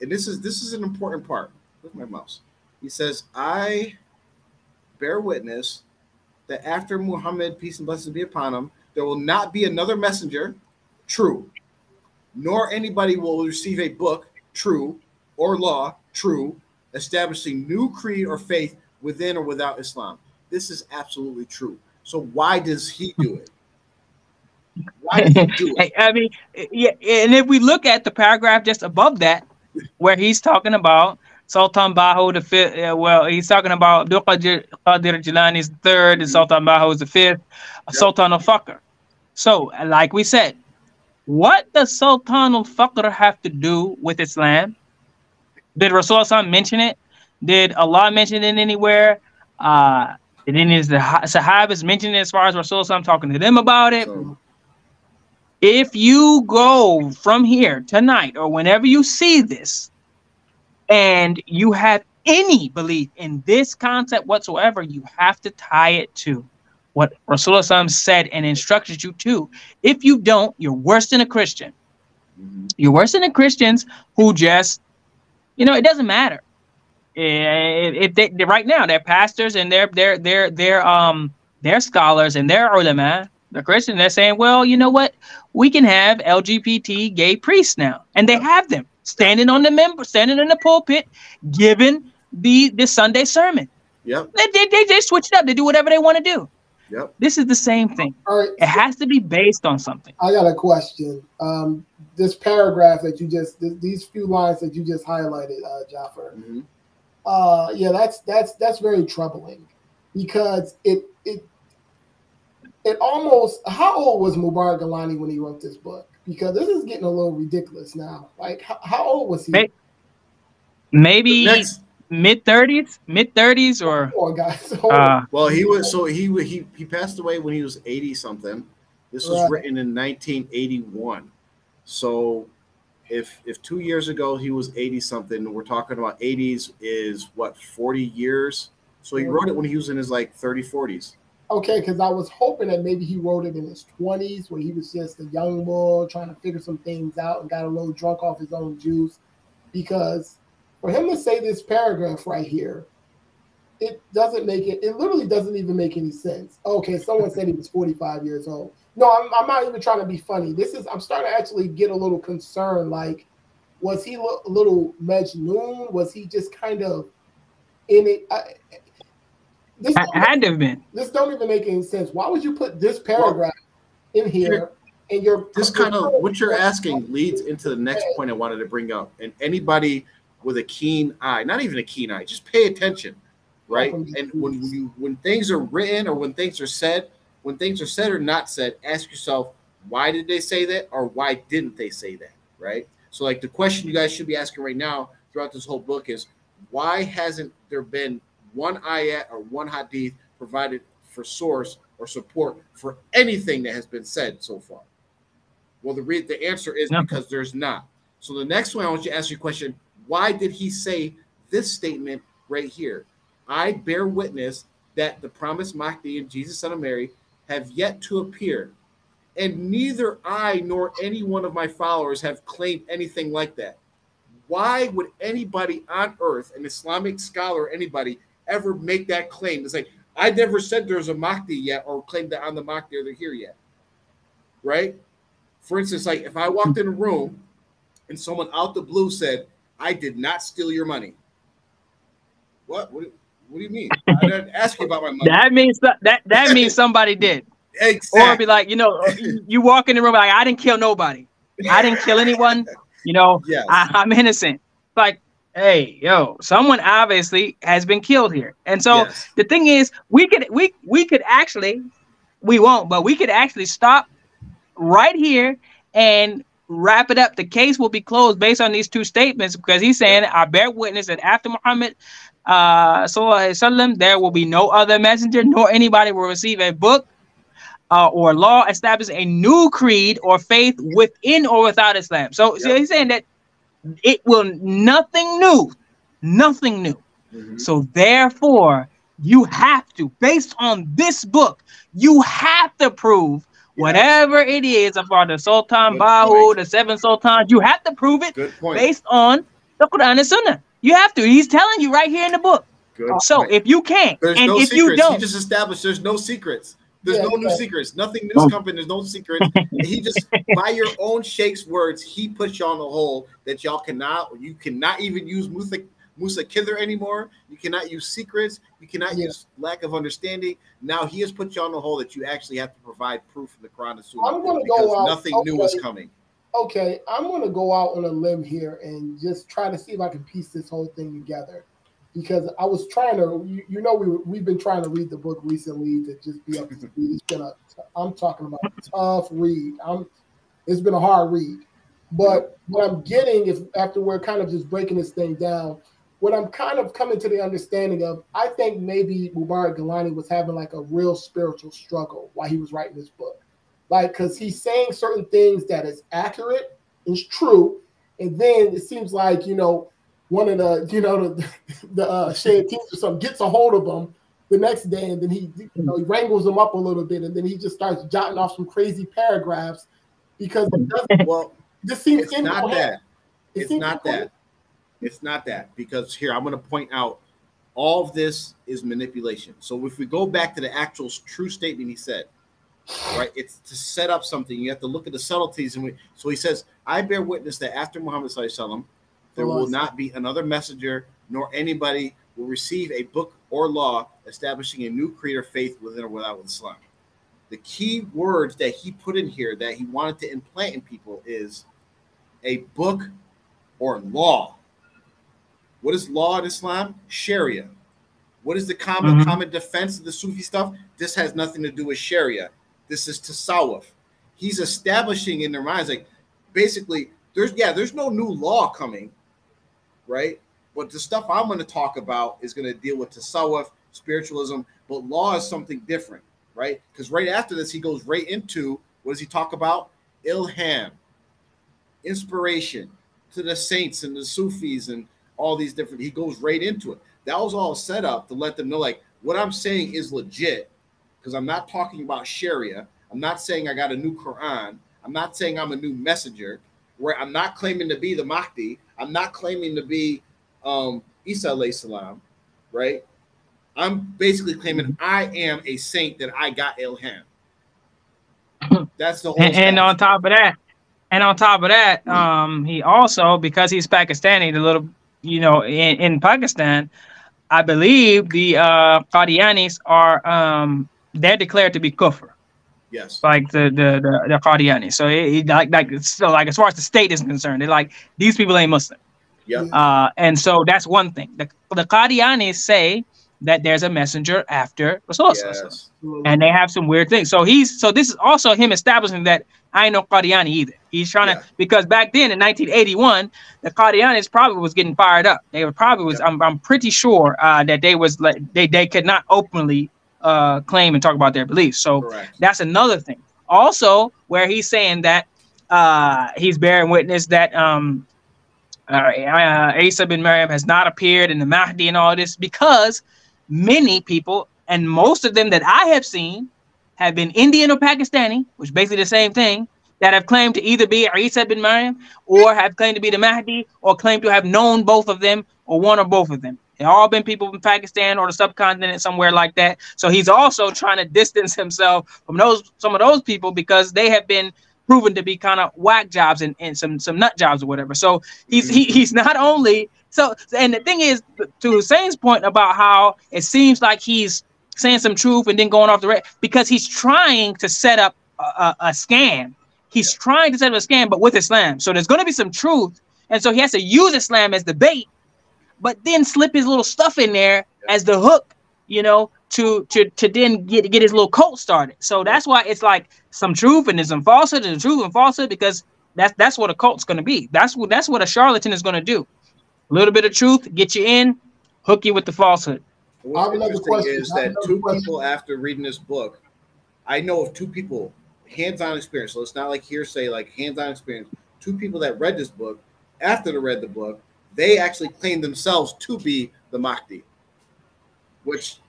and this is this is an important part. Look at my mouse. He says, "I bear witness that after Muhammad, peace and blessings be upon him, there will not be another messenger, true, nor anybody will receive a book, true, or law, true, establishing new creed or faith within or without Islam. This is absolutely true. So why does he do it? Why does he do it? I mean, yeah, and if we look at the paragraph just above that, where he's talking about Sultan Bahu the fifth, uh, well, he's talking about Abdul Qadir Qadir Jilani's third, and Sultan Bahu is the fifth, Sultan al Faqr. So, like we said, what does Sultan al Faqr have to do with Islam? Did Rasulullah mention it? Did Allah mention it anywhere? Uh, did any of the Sahabas mention it as far as Rasulullah talking to them about it? So, if you go from here tonight or whenever you see this and you have any belief in this concept whatsoever, you have to tie it to what Rasulullah said and instructed you to. If you don't, you're worse than a Christian. mhm. You're worse than the Christians who just, you know, it doesn't matter. If they, they- right now they're pastors and they're they're they're they're um they're scholars and they're ulama. The Christian they're saying, well, you know what? We can have LGBT gay priests now, and they have them standing on the minbar, standing in the pulpit, giving the the Sunday sermon. Yep, They they, they, they switch it up. They do whatever they want to do. yep. This is the same thing. All right, It has to be based on something. I got a question. Um, this paragraph that you just, th- these few lines that you just highlighted, uh, Jaffer. mhm. Uh, yeah, that's that's that's very troubling because it it it almost. How old was Mubarak Gilani when he wrote this book? Because this is getting a little ridiculous now. Like, how, how old was he? Hey. Maybe mid thirties, mid thirties, or Poor guy. So, uh, well, he was so he wa- he he passed away when he was eighty something. This was Right. written in 1981. So, if if two years ago he was 80 something, we're talking about 80s is what 40 years. So he wrote it when he was in his like 30 40s. Okay, because I was hoping that maybe he wrote it in his twenties, where he was just a young boy trying to figure some things out and got a little drunk off his own juice. Because for him to say this paragraph right here, it doesn't make it. It literally doesn't even make any sense. Okay, someone said he was forty-five years old. No, I'm, I'm not even trying to be funny. This is. I'm starting to actually get a little concerned. Like, was he a little Majnun? Was he just kind of in it? I, this ha- had to have been. this don't even make any sense. Why would you put this paragraph in here and your This kind of what you're asking leads into the next point I wanted to bring up. And anybody with a keen eye, not even a keen eye, just pay attention, right? And when you when things are written or when things are said, when things are said or not said, ask yourself why did they say that or why didn't they say that, right? So like the question you guys should be asking right now throughout this whole book is why hasn't there been one ayat or one hadith provided for source or support for anything that has been said so far? Well, the re- the answer is No. because there's not. So the next one, I want you to ask your question: Why did he say this statement right here? I bear witness that the promised Mahdi and Jesus, son of Mary, have yet to appear, and neither I nor any one of my followers have claimed anything like that. Why would anybody on earth, an Islamic scholar, anybody, ever make that claim? It's like I never said there's a Mahdi yet, or claimed that I'm the Mahdi or they're here yet. Right? For instance, like if I walked in a room and someone out the blue said, I did not steal your money. What? What, do- what do you mean? I didn't ask you about my money. That means that that, that means somebody did. Exactly. Or be like, you know, uh, you- you walk in the room like, I didn't kill nobody. I didn't kill anyone. You know, Yes. I, I'm innocent. Like, hey, yo, someone obviously has been killed here. And so Yes. the thing is, we could we we could actually, we won't, but we could actually stop right here and wrap it up. The case will be closed based on these two statements because he's saying, I bear witness that after Muhammad uh alaihi there will be no other messenger nor anybody will receive a book uh, or law establish a new creed or faith within or without Islam. So, so he's saying that it will nothing new, nothing new. Mhm. So therefore, you have to, based on this book, you have to prove whatever it is about the Sultan Good Bahu, point. the seven sultans. You have to prove it based on the Quran and Sunnah. You have to. He's telling you right here in the book. Good So point. if you can't, there's and no if secrets, you don't, just established there's no secrets. There's Yeah, no new yeah. secrets. Nothing Oh. new's um, coming. There's no secrets. He just, by your own sheikh's words, he puts you on the hole that y'all cannot, you cannot even use Musa, Musa Khidr anymore. You cannot use secrets. You cannot Yeah. use lack of understanding. Now he has put you on the hole that you actually have to provide proof in the Quran and Sunnah I'm gonna go because out- nothing new is coming. okay, I'm gonna go out on a limb here and just try to see if I can piece this whole thing together. Because I was trying to, you, know, we we've been trying to read the book recently to just be up to speed. It's been a, I'm talking about tough read. I'm, it's been a hard read. But what I'm getting is after we're kind of just breaking this thing down, what I'm kind of coming to the understanding of, I think maybe Mubarak Gilani was having like a real spiritual struggle while he was writing this book like because he's saying certain things that is accurate is true and then it seems like you know one of the you know the the uh Shayantees or something gets a hold of him the next day and then he you know he wrangles him up a little bit and then he just starts jotting off some crazy paragraphs because it doesn't Well, this seems it's not that. It It's not that. It's not that because here I'm going to point out all of this is manipulation. So if we go back to the actual true statement he said, right, it's to set up something. You have to look at the subtleties. And we, so he says, "I bear witness that after Muhammad Sallallahu Alaihi Wasallam, there will not be another messenger nor anybody will receive a book or law establishing a new creed or faith within or without Islam." The key words that he put in here that he wanted to implant in people is a book or law. What is law in Islam? Sharia. What is the common Mhm. common defense of the Sufi stuff? This has nothing to do with Sharia. This is tasawwuf. He's establishing in their minds, like basically, there's yeah, there's no new law coming, right? But the stuff I'm going to talk about is going to deal with tasawwuf, spiritualism, but law is something different, right? Because right after this, he goes right into what does he talk about? Ilham, inspiration to the saints and the Sufis and all these different. He goes right into it. That was all set up to let them know, like, what I'm saying is legit because I'm not talking about Sharia. I'm not saying I got a new Quran. I'm not saying I'm a new messenger. Where I'm not claiming to be the Mahdi. I'm not claiming to be um, Isa alayhi salam, right? I'm basically claiming I am a saint that I got ilham. That's the whole. and, and on top of that, and on top of that, um, he also because he's Pakistani, the little you know in, in Pakistan, I believe the uh, Qadianis are um, they're declared to be kufr, yes, like the the the, the Qadianis. So it, it- like like so like as far as the state is concerned, they're like these people ain't Muslim. Yeah. Uh, and so that's one thing. The the Qadianis say that there's a messenger after Rasulullah. sallallahu alaihi wasallam yes, and they have some weird things. So he's so this is also him establishing that I ain't no Qadiani either. He's trying Yeah. to because back then in 1981, the Qadianis probably was getting fired up. They were probably was. Yeah. I'm, I'm pretty sure uh, that they was like they they could not openly uh, claim and talk about their beliefs. So correct. that's another thing. Also, where he's saying that uh, he's bearing witness that um, uh, uh, Isa bin Maryam has not appeared in the Mahdi and all this because many people, and most of them that I have seen, have been Indian or Pakistani, which is basically the same thing, that have claimed to either be Isa bin Maryam or have claimed to be the Mahdi or claimed to have known both of them or one or both of them. They all been people from Pakistan or the subcontinent somewhere like that. So he's also trying to distance himself from those some of those people because they have been proven to be kind of whack jobs and, and some some nut jobs or whatever. So he's he, mm-hmm. he's not only so and the thing is to Hussein's point about how it seems like he's saying some truth and then going off the red because he's trying to set up a, a, a scam. He's trying to set up a scam, but with Islam. So there's going to be some truth, and so he has to use Islam as the bait, but then slip his little stuff in there as the hook, you know, to to to then get get his little cult started. So that's why it's like some truth and there's some falsehood and truth and falsehood because that's that's what a cult's going to be. That's what that's what a charlatan is going to do. A little bit of truth, get you in, hook you with the falsehood. I have What's another interesting question. is that two question. people after reading this book, I know of two people, hands-on experience. So it's not like hearsay, like hands-on experience. Two people that read this book, after they read the book, they actually claim themselves to be the Mahdi, which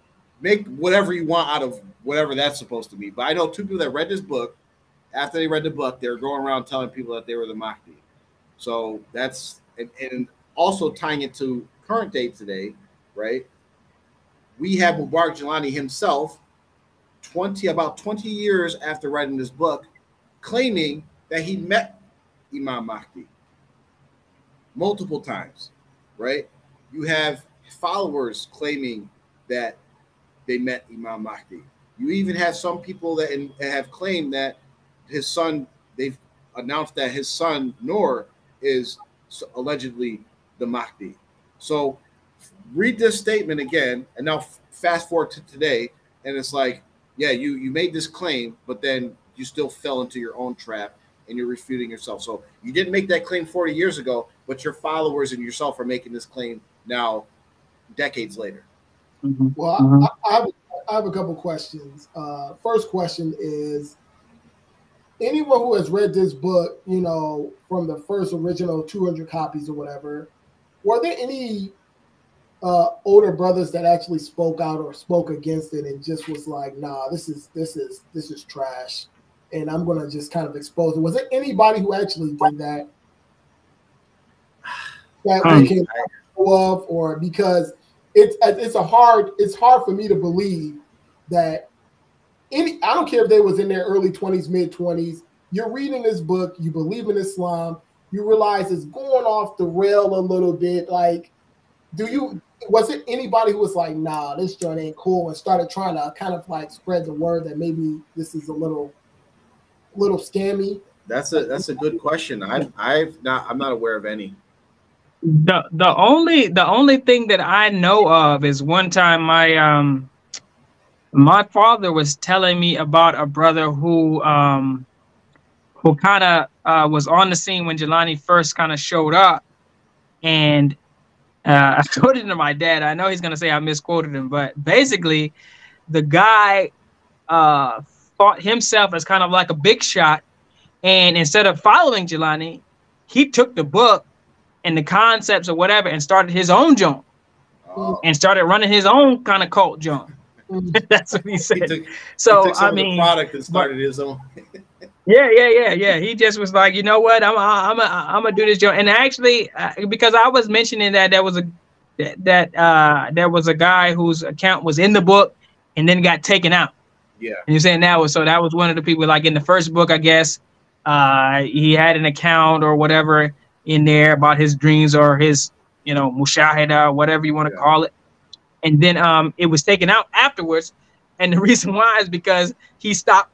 make whatever you want out of whatever that's supposed to be. But I know two people that read this book, after they read the book, they were going around telling people that they were the Mahdi. So that's and, and also tying it to current day today, right? We have Mubarak Jilani himself, 20 about 20 years after writing this book, claiming that he met Imam Mahdi multiple times, right? you have followers claiming that they met Imam Mahdi. You even have some people that in, have claimed that his son, they've announced that his son, Noor, is allegedly the Mahdi. So read this statement again, and now fast forward to today, and it's like, yeah, you you made this claim, but then you still fell into your own trap and you're refuting yourself. So you didn't make that claim 40 years ago, but your followers and yourself are making this claim now, decades later. Mm-hmm. Well, mm-hmm. I, I, have, I, have, a couple questions. Uh, first question is anyone who has read this book, you know, from the first original 200 copies or whatever, were there any uh, older brothers that actually spoke out or spoke against it and just was like, nah, this is this is this is trash and I'm gonna just kind of expose it. Was there anybody who actually did that? That um, we can of, or because it's it's a hard it's hard for me to believe that any I don't care if they was in their early 20s, mid 20s. You're reading this book, you believe in Islam, you realize it's going off the rail a little bit. Like, do you was it anybody who was like, nah, this joint ain't cool and started trying to kind of like spread the word that maybe this is a little little scammy? That's a that's a good question. I I've not I'm not aware of any. The the only the only thing that I know of is one time my um my father was telling me about a brother who um who kind of uh, was on the scene when Jilani first kind of showed up, and uh, it to my dad. I know he's gonna say I misquoted him, but basically, the guy uh, thought himself as kind of like a big shot. And instead of following Jilani, he took the book and the concepts or whatever and started his own joint oh. and started running his own kind of cult joint. That's what he said. He took, so I mean, product and started but, his own. yeah, yeah, yeah, yeah. He just was like, you know what, I'm, I'm, I'm gonna do this joint. And actually, uh, because I was mentioning that there was a that uh there was a guy whose account was in the book and then got taken out. Yeah. And you're saying that was so that was one of the people like in the first book, I guess. Uh, he had an account or whatever in there about his dreams or his, you know, mushahida, whatever you want to yeah. call it. And then um, it was taken out afterwards. And the reason why is because he stopped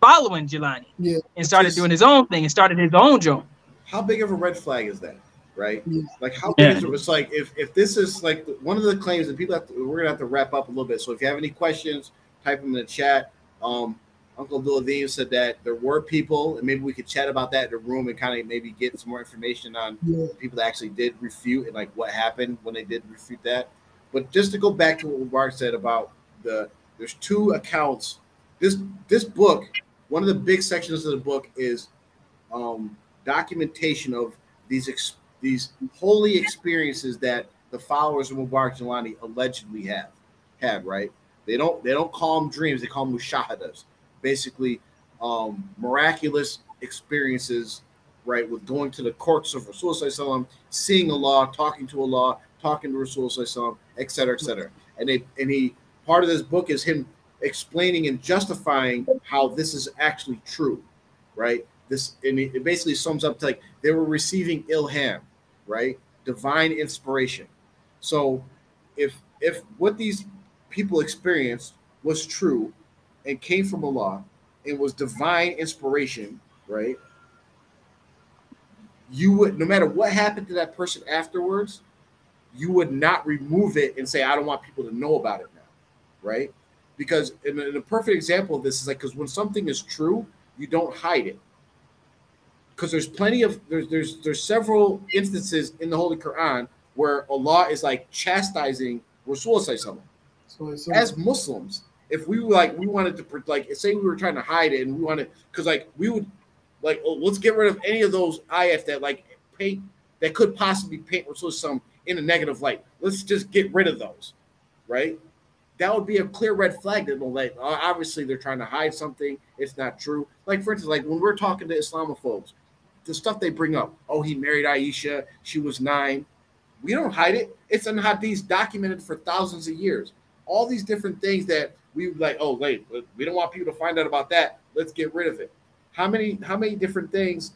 following Jilani yeah. and started just, doing his own thing and started his own joint. How big of a red flag is that? Right? Yeah. Like how big yeah. is it? It's like if if this is like one of the claims that people have to, we're gonna have to wrap up a little bit. So if you have any questions, type them in the chat. Um, Uncle Duladim said that there were people, and maybe we could chat about that in the room and kind of maybe get some more information on yeah. people that actually did refute and like what happened when they did refute that. But just to go back to what Mark said about the there's two accounts. This this book, one of the big sections of the book is um, documentation of these ex, these holy experiences that the followers of Mubarak Jilani allegedly have had, right? They don't they don't call them dreams. They call them mushahadas. Basically, um, miraculous experiences, right? With going to the courts of Rasul seeing Allah, talking to Allah, talking to Rasul et cetera, et cetera. And they and he part of this book is him explaining and justifying how this is actually true, right? This and it basically sums up to like they were receiving ilham, right? Divine inspiration. So if if what these people experienced was true and came from Allah and was divine inspiration, right? You would, no matter what happened to that person afterwards, you would not remove it and say, I don't want people to know about it now, right? Because in a, in a perfect example of this is like, because when something is true, you don't hide it. Because there's plenty of there's there's there's several instances in the Holy Quran where Allah is like chastising Rasul as Muslims, if we were like we wanted to like say we were trying to hide it and we wanted because like we would like oh, let's get rid of any of those ayat that like paint that could possibly paint or some in a negative light. Let's just get rid of those, right? That would be a clear red flag that will like obviously they're trying to hide something. It's not true. Like for instance, like when we're talking to Islamophobes, the stuff they bring up. Oh, he married Aisha. She was nine. We don't hide it. It's in hadiths documented for thousands of years all these different things that we like, oh, wait, we don't want people to find out about that. Let's get rid of it. How many, how many different things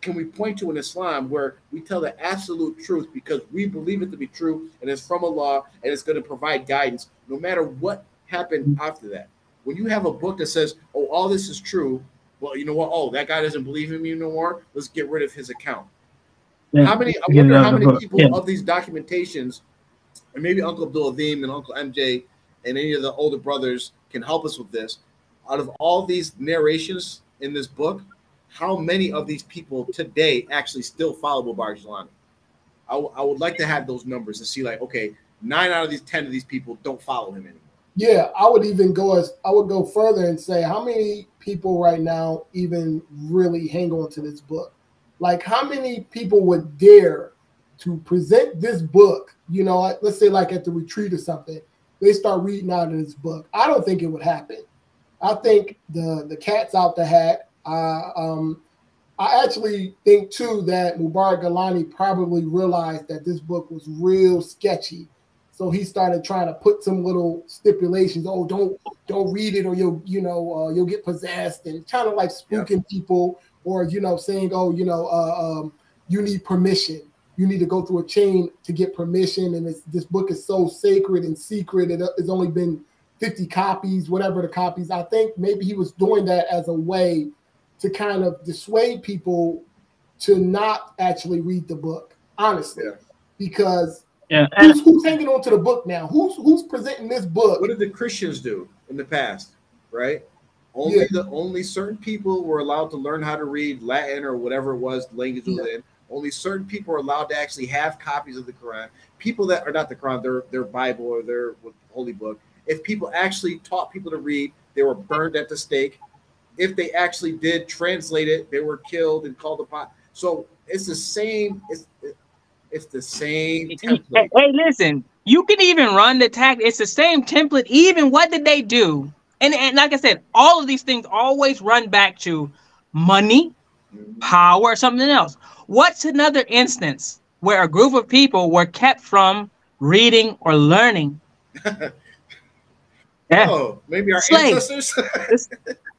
can we point to in Islam where we tell the absolute truth because we believe it to be true and it's from Allah and it's going to provide guidance no matter what happened after that? When you have a book that says, "Oh, all this is true," well, you know what? Oh, that guy doesn't believe in me no more. Let's get rid of his account. Yeah. How many? I wonder how many people yeah. of these documentations, and maybe Uncle Abdul and Uncle MJ and any of the older brothers can help us with this. Out of all these narrations in this book, how many of these people today actually still follow Mubarak Jilani? I, I would like to have those numbers and see, like, okay, nine out of these ten of these people don't follow him anymore. Yeah, I would even go as I would go further and say how many people right now even really hang on to this book. Like, how many people would dare to present this book? You know, let's say like at the retreat or something, they start reading out of this book. I don't think it would happen. I think the the cat's out the hat. Uh, um, I actually think too that Mubarak Gilani probably realized that this book was real sketchy, so he started trying to put some little stipulations. Oh, don't don't read it, or you'll you know uh, you'll get possessed, and kind of like spooking yeah. people, or you know saying oh you know uh, um, you need permission. You need to go through a chain to get permission, and this book is so sacred and secret. It, it's only been 50 copies, whatever the copies. I think maybe he was doing that as a way to kind of dissuade people to not actually read the book, honestly, yeah. because yeah. who's, who's hanging on to the book now? Who's who's presenting this book? What did the Christians do in the past? Right? Only yeah. the only certain people were allowed to learn how to read Latin or whatever it was the language was yeah. in. Only certain people are allowed to actually have copies of the Quran. People that are not the Quran, their their Bible or their holy book. If people actually taught people to read, they were burned at the stake if they actually did translate it, they were killed and called upon. So it's the same. It's it's the same template. Hey, listen, you can even run the tag. It's the same template. Even what did they do? And, and like I said, all of these things always run back to money, mm-hmm. power, something else. What's another instance where a group of people were kept from reading or learning? yeah. Oh, maybe our Slaves. ancestors.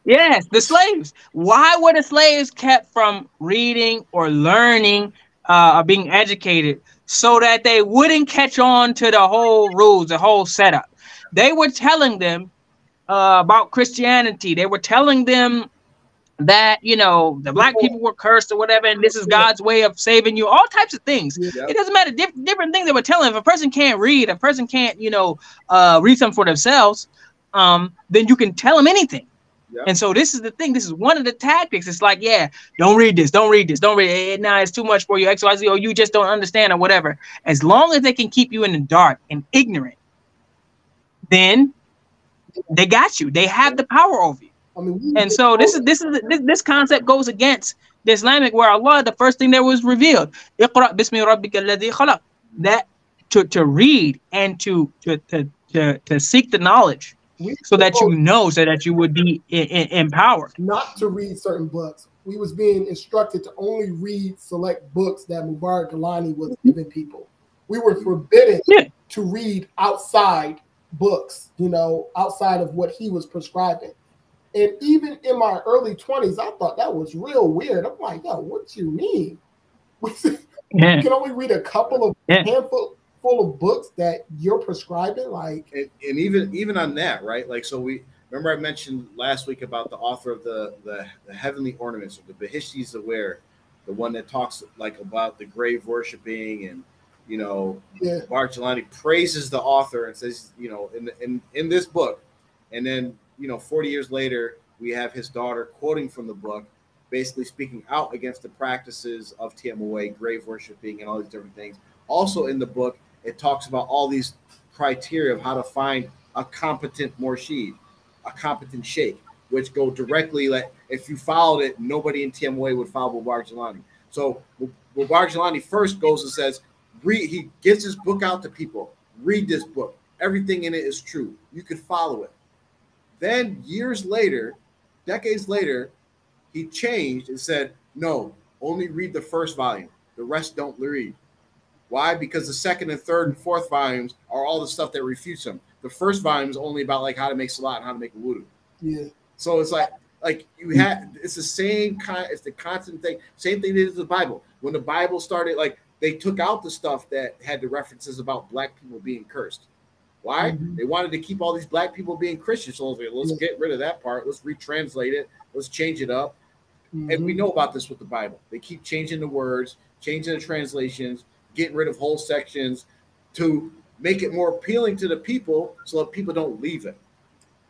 Yes, the slaves. Why were the slaves kept from reading or learning uh, or being educated so that they wouldn't catch on to the whole rules, the whole setup? They were telling them uh, about Christianity. They were telling them that you know the black people were cursed or whatever, and this is God's way of saving you. All types of things. Yeah. It doesn't matter. Diff- different things they were telling. If a person can't read, a person can't you know uh, read something for themselves, um, then you can tell them anything. And so this is the thing. This is one of the tactics. It's like, yeah, don't read this, don't read this, don't read it. Now it's too much for you, X, Y, Z, or you just don't understand or whatever. As long as they can keep you in the dark and ignorant, then they got you. They have the power over you. I mean, and so this is this is this, this concept goes against the Islamic where Allah, the first thing that was revealed, that to, to read and to to, to to to seek the knowledge so that you know, so that you would be empowered. Not to read certain books. We was being instructed to only read select books that Mubarak Gilani was giving people. We were forbidden yeah. to read outside books, you know, outside of what he was prescribing. And even in my early 20s, I thought that was real weird. I'm like, yo, what you mean? yeah. You can only read a couple of yeah. handful full of books that you're prescribing like and, and, even even on that right like so we remember i mentioned last week about the author of the the, the heavenly ornaments or the Bahishti Zewar the one that talks like about the grave worshiping and you know yeah. Mark Jilani praises the author and says you know in in in this book and then you know 40 years later we have his daughter quoting from the book basically speaking out against the practices of TMOA, grave worshiping, and all these different things. Also in the book, it talks about all these criteria of how to find a competent murshid, a competent sheikh, which go directly like if you followed it, nobody in TMOA would follow Mubarak. So Mubarak Jilani first goes and says, read, he gives his book out to people. Read this book. Everything in it is true. You could follow it. Then years later, decades later, he changed and said, no, only read the first volume. The rest don't read. Why? Because the second and third and fourth volumes are all the stuff that refutes him. The first volume is only about like how to make salat and how to make wudu. Yeah. So it's like Like you had, it's the same kind. It's the constant thing. Same thing as the Bible. When the Bible started, like they took out the stuff that had the references about black people being cursed. Why? Mm-hmm. They wanted to keep all these black people being Christians. So let's get rid of that part. Let's retranslate it. Let's change it up. Mm-hmm. And we mm-hmm. know about this with the Bible. They keep changing the words, changing the translations, getting rid of whole sections to make it more appealing to the people so that people don't leave it.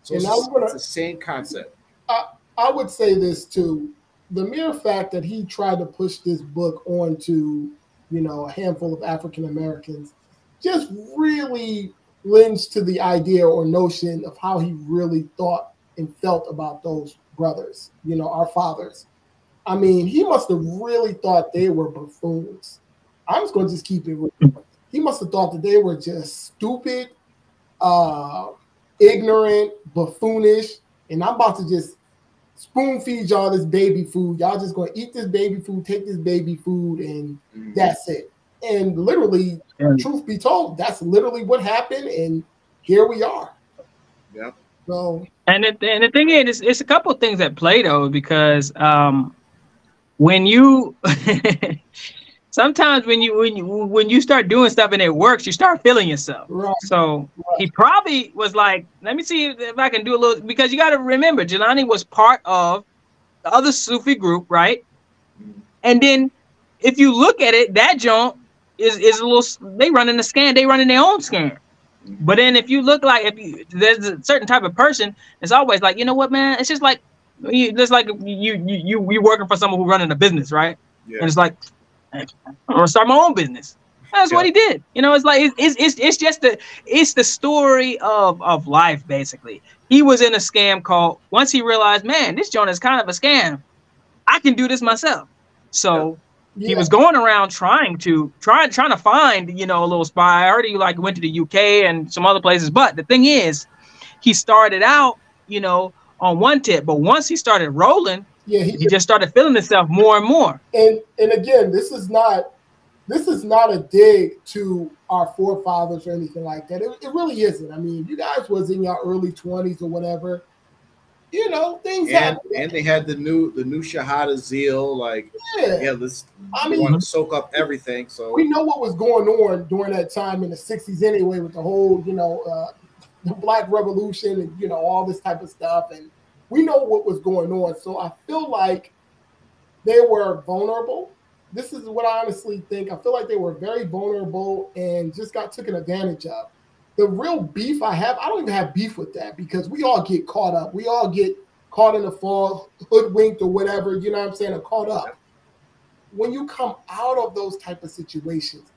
So it's, gonna, it's, the same concept. I, I would say this too. The mere fact that he tried to push this book onto, you know, a handful of African Americans just really lends to the idea or notion of how he really thought and felt about those brothers, you know, our fathers. I mean, he must have really thought they were buffoons. I'm just going to just keep it real. He must have thought that they were just stupid, uh, ignorant, buffoonish, and I'm about to just spoon feed y'all this baby food. Y'all just going to eat this baby food, take this baby food, and mm-hmm. that's it. And literally, truth be told, that's literally what happened, and here we are. Yeah. So. And the, and the thing is, it's, it's a couple of things at play though, because um, when you sometimes when you when you when you start doing stuff and it works, you start feeling yourself. Right. So right. he probably was like, let me see if I can do a little because you got to remember, Jilani was part of the other Sufi group, right? And then if you look at it, that joint is is a little. They running the scan. They running their own scan. But then if you look like if you there's a certain type of person, it's always like you know what man. It's just like you just like you you you you working for someone who running a business, right? Yeah. And it's like I'm gonna start my own business. That's yeah. what he did. You know, it's like it's, it's it's just the it's the story of of life basically. He was in a scam called once he realized, man, this joint is kind of a scam. I can do this myself. So yeah. he was going around trying to trying trying to find, you know, a little spy. I already like went to the UK and some other places. But the thing is, he started out, you know, on one tip, but once he started rolling, yeah, he, he just started feeling himself more and more. And and again, this is not this is not a dig to our forefathers or anything like that. It, it really isn't. I mean, you guys was in your early twenties or whatever. You know, things and, happen. And they had the new the new Shahada zeal, like yeah, yeah let's I mean want to soak up everything. So we know what was going on during that time in the '60s anyway, with the whole, you know, uh, the Black Revolution and you know all this type of stuff and we know what was going on. So I feel like they were vulnerable. This is what I honestly think. I feel like they were very vulnerable and just got taken advantage of. The real beef I have, I don't even have beef with that because we all get caught up. We all get caught in the fall, hoodwinked or whatever, you know what I'm saying, or caught up. When you come out of those type of situations,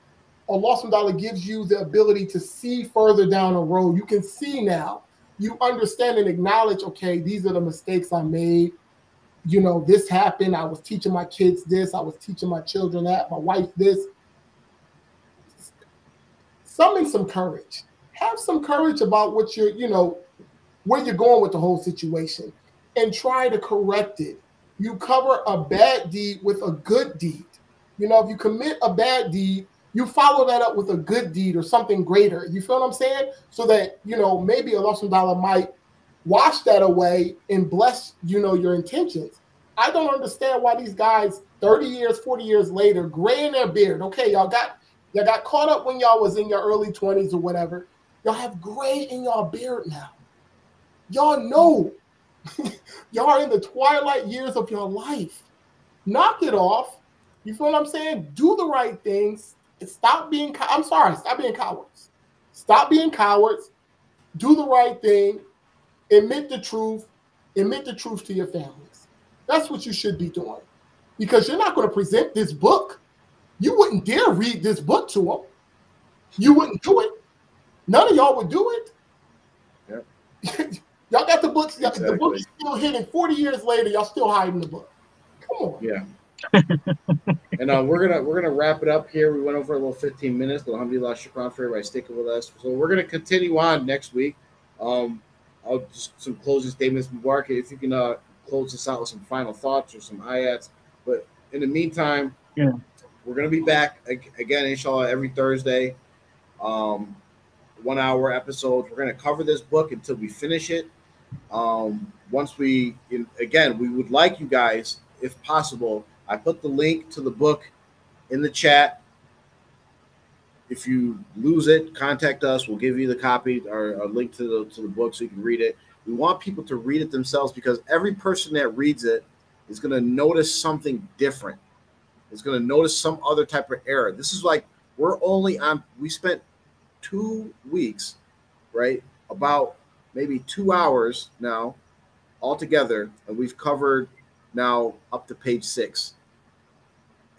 a loss Allah subhanahu gives you the ability to see further down the road. You can see now you understand and acknowledge, okay, these are the mistakes I made. You know, this happened. I was teaching my kids this. I was teaching my children that. My wife this. Summon some courage. Have some courage about what you're, you know, where you're going with the whole situation, and try to correct it. You cover a bad deed with a good deed. You know, if you commit a bad deed, you follow that up with a good deed or something greater. You feel what I'm saying? So that you know maybe Allah subhanahu might wash that away and bless you know your intentions. I don't understand why these guys 30 years, 40 years later, gray in their beard. Okay, y'all got y'all got caught up when y'all was in your early 20s or whatever. Y'all have gray in y'all beard now. Y'all know y'all are in the twilight years of your life. Knock it off. You feel what I'm saying? Do the right things stop being. I'm sorry. Stop being cowards. Stop being cowards. Do the right thing. Admit the truth. Admit the truth to your families. That's what you should be doing, because you're not going to present this book. You wouldn't dare read this book to them. You wouldn't do it. None of y'all would do it. Yep. y'all got the books. Exactly. The book's still hidden. Forty years later, y'all still hiding the book. Come on. Yeah and uh, we're gonna we're gonna wrap it up here. We went over a little 15 minutes, but alhamdulillah, shukran for everybody sticking with us. So we're gonna continue on next week. Um, I'll just some closing statements, Mubarak. If you can uh, close this out with some final thoughts or some ayats. But in the meantime, yeah, we're gonna be back again, inshallah, every Thursday. Um, one hour episodes. We're gonna cover this book until we finish it. Um, once we, in, again, we would like you guys, if possible, I put the link to the book in the chat. If you lose it, contact us. We'll give you the copy or a link to the to the book so you can read it. We want people to read it themselves because every person that reads it is going to notice something different. Is going to notice some other type of error. This is like we're only on. We spent two weeks, right? About maybe two hours now altogether, and we've covered now up to page six.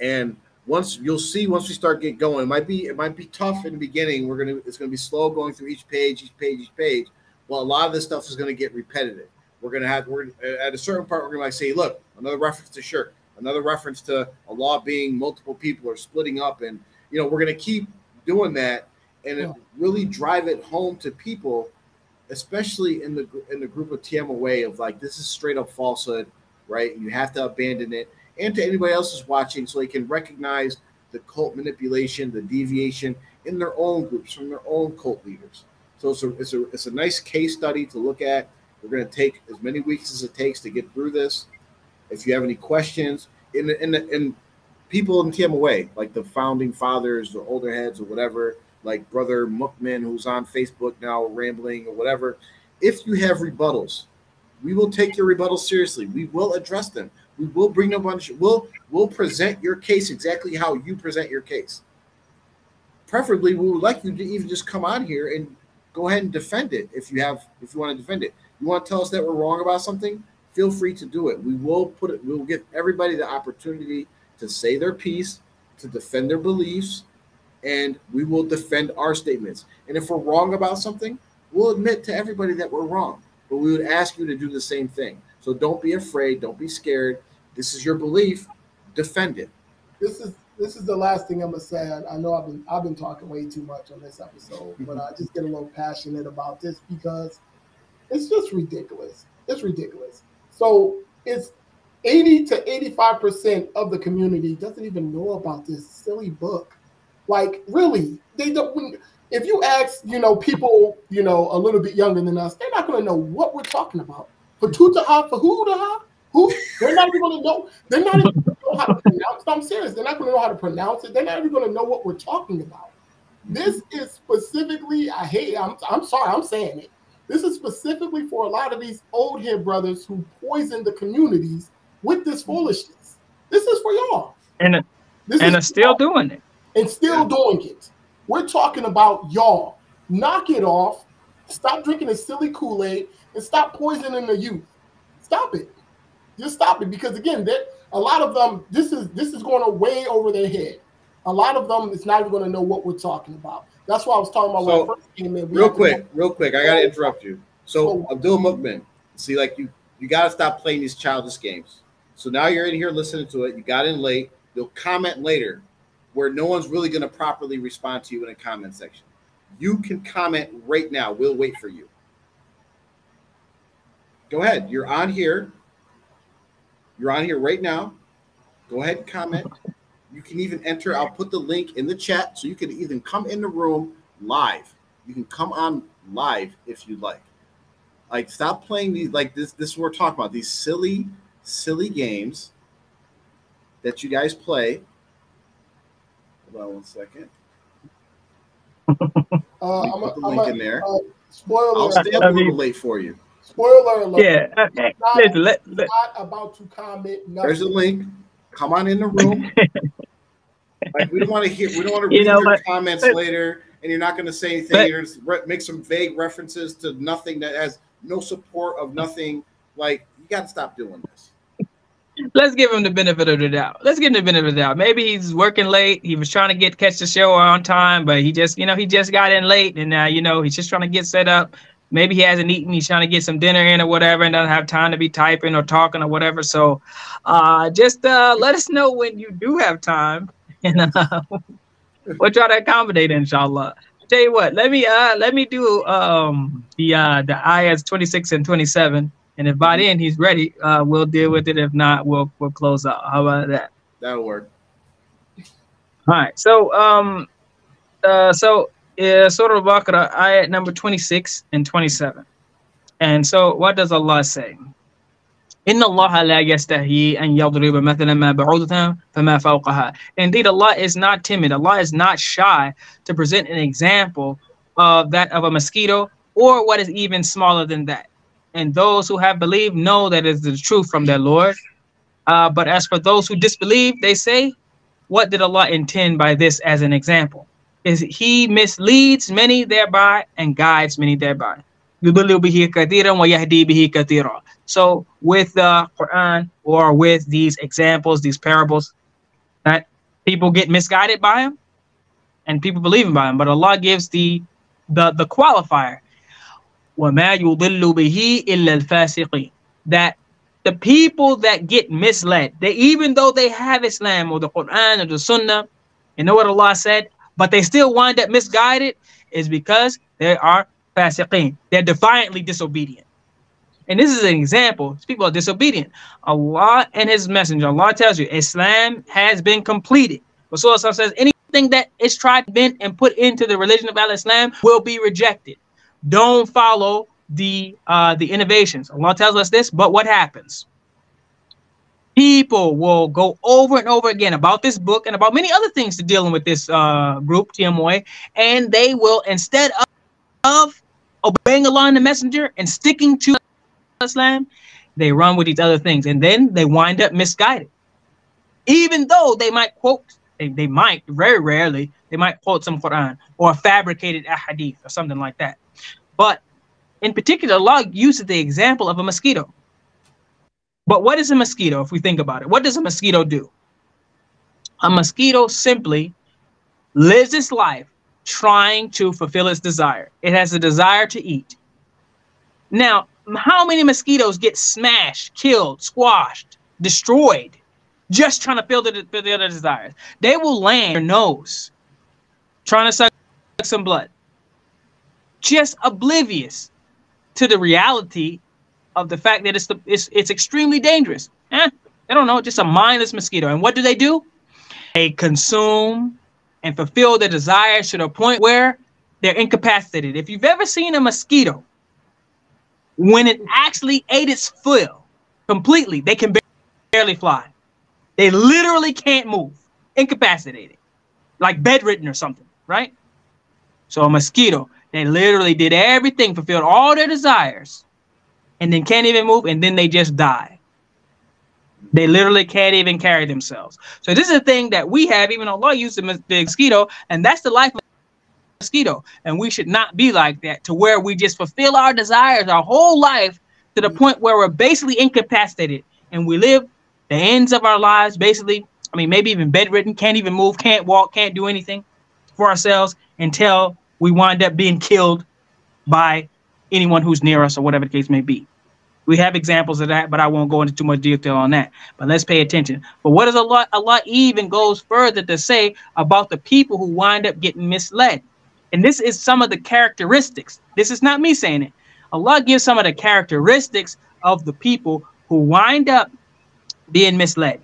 And once you'll see once we start get going, it might be it might be tough in the beginning. We're gonna it's gonna be slow going through each page, each page, each page. Well, a lot of this stuff is gonna get repetitive. We're gonna have we're at a certain part we're gonna like say, look, another reference to shirk, another reference to Allah being multiple people or splitting up, and you know we're gonna keep doing that and yeah. really drive it home to people, especially in the in the group of TMOA of like this is straight up falsehood, right? You have to abandon it and to anybody else who's watching so they can recognize the cult manipulation, the deviation in their own groups from their own cult leaders. So it's a, it's a, it's a nice case study to look at. We're going to take as many weeks as it takes to get through this. If you have any questions, in in in people in TMOA, like the founding fathers or older heads or whatever, like Brother Mukman, who's on Facebook now rambling or whatever, if you have rebuttals, we will take your rebuttals seriously. We will address them. We will bring them on. We'll we'll present your case exactly how you present your case. Preferably, we would like you to even just come on here and go ahead and defend it if you have if you want to defend it. You want to tell us that we're wrong about something? Feel free to do it. We will put it. We will give everybody the opportunity to say their piece, to defend their beliefs, and we will defend our statements. And if we're wrong about something, we'll admit to everybody that we're wrong. But we would ask you to do the same thing. So don't be afraid. Don't be scared. This is your belief. Defend it. This is this is the last thing I'm gonna say. I, I know I've been I've been talking way too much on this episode, but I just get a little passionate about this because it's just ridiculous. It's ridiculous. So it's 80 to 85 percent of the community doesn't even know about this silly book. Like really, they don't. If you ask, you know, people, you know, a little bit younger than us, they're not going to know what we're talking about. For uh, who to uh, Who? They're not even going to know. They're not even going to know how to pronounce it. I'm serious. They're not going to know how to pronounce it. They're not even going to know what we're talking about. This is specifically, I hate, I'm, I'm sorry, I'm saying it. This is specifically for a lot of these old head brothers who poison the communities with this foolishness. This is for y'all. And, this and are still doing it. And still doing it. We're talking about y'all. Knock it off. Stop drinking a silly Kool Aid and stop poisoning the youth. Stop it. Just stop it because again, that a lot of them this is this is going way over their head. A lot of them is not even going to know what we're talking about. That's why I was talking about so, when I first came in. Real quick, real quick, I gotta interrupt you. So, Abdul Mukman, see, like you, you gotta stop playing these childish games. So now you're in here listening to it. You got in late. You'll comment later, where no one's really gonna properly respond to you in a comment section. You can comment right now. We'll wait for you. Go ahead. You're on here. You're on here right now. Go ahead and comment. You can even enter. I'll put the link in the chat so you can even come in the room live. You can come on live if you'd like. Like, stop playing these. Like this. This is what we're talking about. These silly, silly games that you guys play. Hold on one second. Uh, I'm put the link a, in there. Uh, spoiler. I'll stay up a little late for you. Spoiler alert. Yeah. Okay. Not, Listen, let, let. not about to comment. Nothing. There's a link. Come on in the room. like we don't want to hear. We don't want to You read know your what? comments later, and you're not going to say anything. But- you're just re- make some vague references to nothing that has no support of nothing. Like you got to stop doing this. Let's give him the benefit of the doubt. Let's give him the benefit of the doubt. Maybe he's working late. He was trying to get catch the show on time, but he just, you know, he just got in late, and now, you know, he's just trying to get set up. Maybe he hasn't eaten. He's trying to get some dinner in or whatever, and doesn't have time to be typing or talking or whatever. So, uh, just uh, let us know when you do have time, and uh, we'll try to accommodate, inshallah. Tell you what, let me uh, let me do um, the uh, the ayahs 26 and 27. And if by then he's ready, uh, we'll deal with it. If not, we'll we'll close out. How about that? That'll work. All right. So um, uh, so uh, Surah Al-Baqarah, ayat number 26 and 27. And so what does Allah say? إن الله لا يستحي أن يضرب مثلا ما بعوضة فما فوقها. Indeed, Allah is not timid. Allah is not shy to present an example of that of a mosquito or what is even smaller than that. And those who have believed know that is the truth from their Lord. Uh, but as for those who disbelieve, they say, what did Allah intend by this as an example? Is He misleads many thereby and guides many thereby. So with the Quran or with these examples, these parables, that people get misguided by them and people believe by them. But Allah gives the the the qualifier. That the people that get misled, they even though they have Islam or the Quran or the Sunnah, you know what Allah said, but they still wind up misguided, is because they are fasiqeen. They're defiantly disobedient. And this is an example. People are disobedient. Allah and His Messenger, Allah tells you, Islam has been completed. Rasulullah says, anything that is tried, bent, and put into the religion of Al-Islam will be rejected. Don't follow the uh, the innovations. Allah tells us this, but what happens? People will go over and over again about this book and about many other things to dealing with this uh, group, TMOA, and they will, instead of, of obeying Allah and the Messenger and sticking to Islam, they run with these other things, and then they wind up misguided. Even though they might quote, they, they might, very rarely, they might quote some Quran or a fabricated ahadith or something like that. But in particular, Allah uses the example of a mosquito. But what is a mosquito if we think about it? What does a mosquito do? A mosquito simply lives its life trying to fulfill its desire. It has a desire to eat. Now, how many mosquitoes get smashed, killed, squashed, destroyed just trying to fill their, fill desires? They will land their nose trying to suck some blood, just oblivious to the reality of the fact that it's the, it's, it's extremely dangerous. Eh, they don't know, just a mindless mosquito. And what do they do? They consume and fulfill their desires to the point where they're incapacitated. If you've ever seen a mosquito, when it actually ate its fill completely, they can barely fly. They literally can't move, incapacitated, like bedridden or something, right? So a mosquito, they literally did everything, fulfilled all their desires, and then can't even move, and then they just die. They literally can't even carry themselves. So this is a thing that we have, even Allah used the mosquito, and that's the life of a mosquito. And we should not be like that to where we just fulfill our desires our whole life to the point where we're basically incapacitated and we live the ends of our lives basically, I mean, maybe even bedridden, can't even move, can't walk, can't do anything for ourselves until we wind up being killed by anyone who's near us or whatever the case may be. We have examples of that, but I won't go into too much detail on that. But let's pay attention. But what does Allah, Allah even goes further to say about the people who wind up getting misled? And this is some of the characteristics. This is not me saying it. Allah gives some of the characteristics of the people who wind up being misled.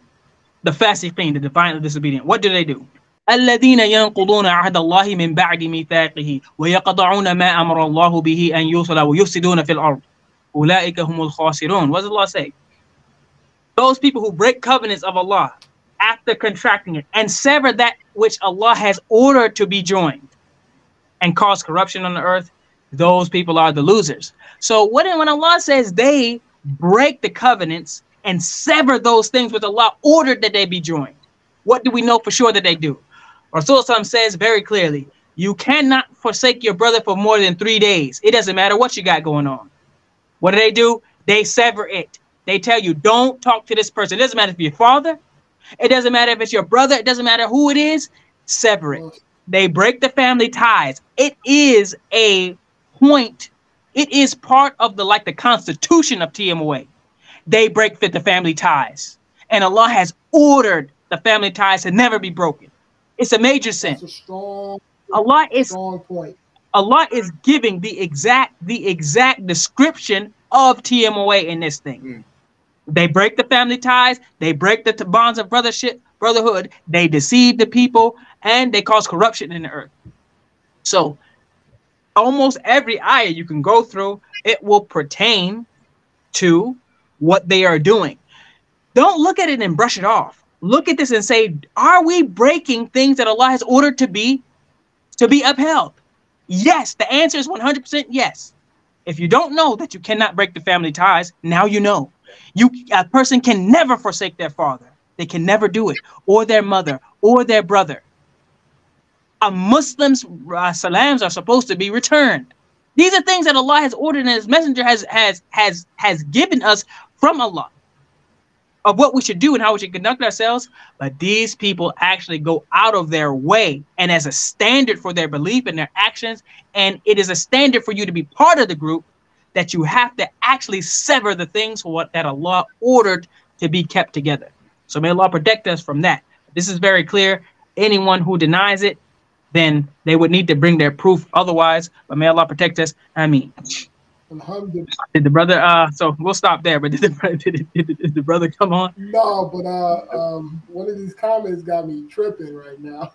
The fasiqeen, the defiantly disobedient. What do they do? الذين ينقضون عهد الله من بعد ميثاقه ويقطعون ما أمر الله به أن يوصل ويفسدون في الأرض أولئك هم الخاسرون What does Allah say? Those people who break covenants of Allah after contracting it and sever that which Allah has ordered to be joined and cause corruption on the earth, those people are the losers. So what when Allah says they break the covenants and sever those things with Allah ordered that they be joined, what do we know for sure that they do? Rasulullah says very clearly, you cannot forsake your brother for more than three days. It doesn't matter what you got going on. What do they do? They sever it. They tell you, don't talk to this person. It doesn't matter if it's your father. It doesn't matter if it's your brother. It doesn't matter who it is. Sever it. They break the family ties. It is a point. It is part of the like the constitution of TMOA. They break fit the family ties. And Allah has ordered the family ties to never be broken. It's a major sin. A strong, Allah is strong point. Allah is giving the exact the exact description of TMOA in this thing. Mm. They break the family ties, they break the bonds of brothership, brotherhood, they deceive the people, and they cause corruption in the earth. So almost every ayah you can go through, it will pertain to what they are doing. Don't look at it and brush it off. Look at this and say, are we breaking things that Allah has ordered to be to be upheld? Yes, the answer is 100% yes. If you don't know that you cannot break the family ties, now you know. You a person can never forsake their father. They can never do it, or their mother, or their brother. A Muslim's uh, salams are supposed to be returned. These are things that Allah has ordered and His Messenger has has has has given us from Allah of what we should do and how we should conduct ourselves. But these people actually go out of their way and as a standard for their belief and their actions. And it is a standard for you to be part of the group that you have to actually sever the things what that Allah ordered to be kept together. So may Allah protect us from that. This is very clear. Anyone who denies it, then they would need to bring their proof otherwise. But may Allah protect us. I mean. Did the brother? Uh, so we'll stop there. But did the did, did, did the brother come on? No, but uh, um, one of these comments got me tripping right now.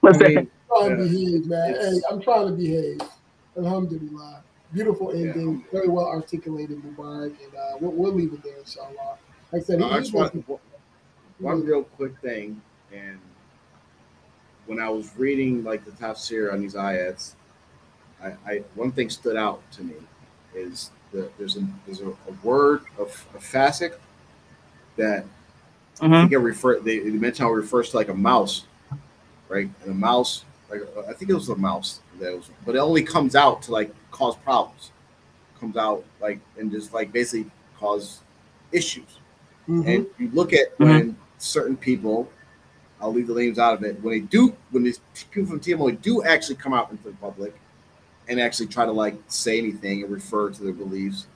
What's that? I'm trying to behave, man. Hey, I'm trying to behave. Alhamdulillah. Beautiful ending, yeah. very well articulated, Mubarak, and uh, we'll, we'll leave it there, inshallah. Like I said, I just want one real quick thing, and when I was reading like the tafsir on these ayats, I, I one thing stood out to me is that there's a there's a, a word of, of fasik that mm-hmm. I think it refer they, they mention how it refers to like a mouse, right? And a mouse, like I think it was a mouse that was, but it only comes out to like cause problems. Comes out like and just like basically cause issues. Mm-hmm. And you look at mm-hmm. when certain people I'll leave the names out of it. When they do, when these people from TMO do actually come out into the public and actually try to like say anything and refer to their beliefs,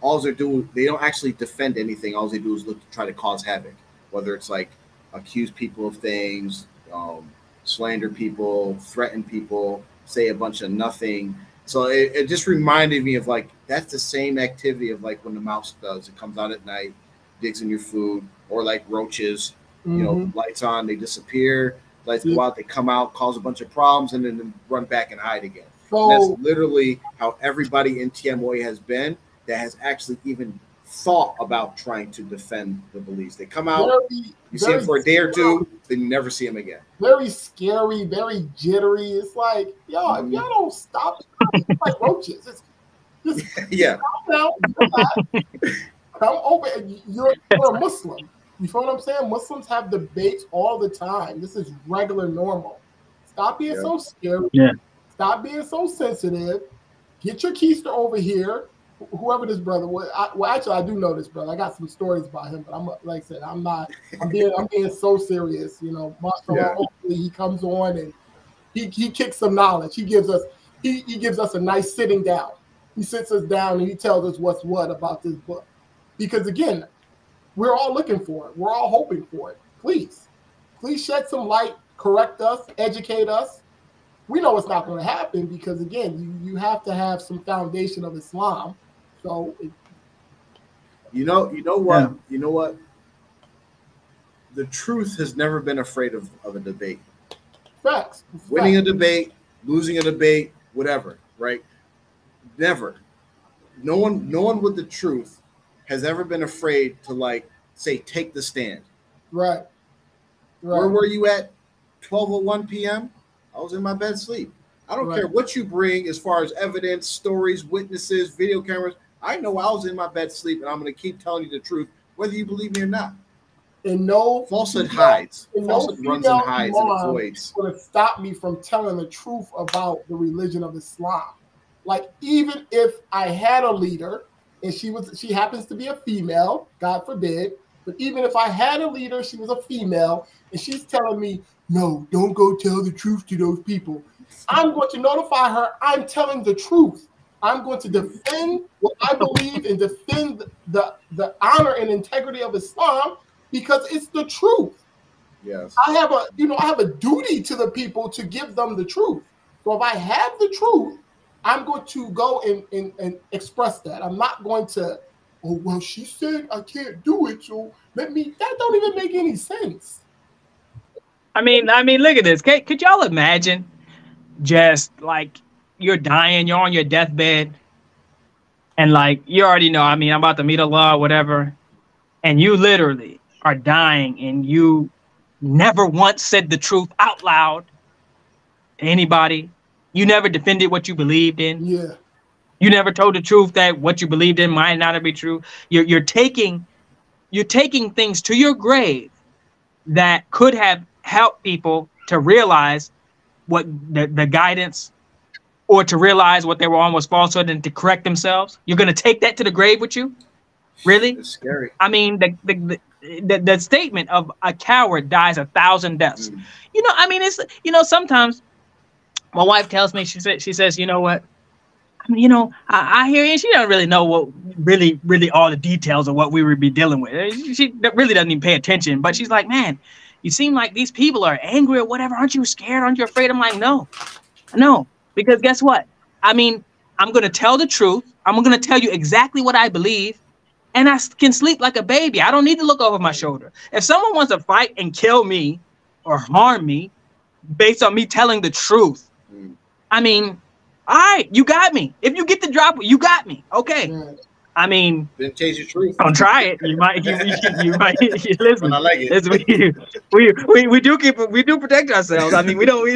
all they're doing, they don't actually defend anything. All they do is look to try to cause havoc, whether it's like accuse people of things, um, slander people, threaten people, say a bunch of nothing. So it, it just reminded me of like that's the same activity of like when the mouse does. It comes out at night, digs in your food, or like roaches Mm-hmm. You know, mm-hmm. lights on, they disappear. Lights go out, they come out, cause a bunch of problems, and then run back and hide again. So, and that's literally how everybody in TMOA has been that has actually even thought about trying to defend the beliefs. They come out, very, you see them for a day or two, then you never see them again. Very scary, very jittery. It's like, yo, if y'all don't stop, it's like roaches. It's, just yeah. Come, come over. You're, you're a Muslim. You feel what I'm saying? Muslims have debates all the time. This is regular normal. Stop being yeah. so scared. Yeah. Stop being so sensitive. Get your keister over here. Whoever this brother was, I, well, actually, I do know this brother. I got some stories about him, but I'm uh, like I said, I'm not. I'm being, I'm being so serious. You know, yeah. hopefully he comes on and he he kicks some knowledge. He gives us he, he gives us a nice sitting down. He sits us down and he tells us what's what about this book. Because again, we're all looking for it. We're all hoping for it. Please, please shed some light, correct us, educate us. We know it's not going to happen because again, you, you have to have some foundation of Islam. So, it, you know, you know what, yeah. you know what. The truth has never been afraid of, of a debate. Facts. Winning Facts. a debate, losing a debate, whatever, right? Never. No one, no one with the truth has ever been afraid to like say take the stand. Right. right. Where were you at 12:01 p.m.? I was in my bed sleep. I don't right. care what you bring as far as evidence, stories, witnesses, video cameras. I know I was in my bed sleep, and I'm going to keep telling you the truth, whether you believe me or not. And no falsehood hides. Falsehood no runs and hides and avoids. Going to stop me from telling the truth about the religion of Islam. Like even if I had a leader and she was she happens to be a female, God forbid. But even if I had a leader, she was a female, and she's telling me, no, don't go tell the truth to those people. I'm going to notify her I'm telling the truth. I'm going to defend what I believe and defend the, the honor and integrity of Islam because it's the truth. Yes. I have a, you know, I have a duty to the people to give them the truth. So if I have the truth, I'm going to go and, and, and express that. I'm not going to, oh, well, she said I can't do it. So let me, that don't even make any sense. I mean, I mean, look at this. Could, could y'all imagine just like you're dying, you're on your deathbed, and like you already know, I mean, I'm about to meet Allah or whatever, and you literally are dying and you never once said the truth out loud to anybody. You never defended what you believed in. Yeah. You never told the truth that what you believed in might not be true. You're you're taking you're taking things to your grave that could have helped people to realize what the, the guidance or to realize what they were on was falsehood and to correct themselves. You're gonna take that to the grave with you? Really? It's scary. I mean, the the, the, the, the statement of a coward dies a thousand deaths. Mm. You know, I mean, it's you know, sometimes my wife tells me she said she says, you know what, I mean, you know, I, I hear you. She doesn't really know what really, really all the details of what we would be dealing with. She really doesn't even pay attention. But she's like, man, you seem like these people are angry or whatever. Aren't you scared? Aren't you afraid? I'm like, no, no, because guess what? I mean, I'm gonna tell the truth. I'm gonna tell you exactly what I believe, and I can sleep like a baby. I don't need to look over my shoulder. If someone wants to fight and kill me or harm me based on me telling the truth. I mean, all right, you got me. If you get the drop, you got me. Okay. Right. I mean, Then chase your truth. don't try it. You might. You, you, you might. listen. And I like it. It's, we, we, we, we do keep we do protect ourselves. I mean, we don't. We,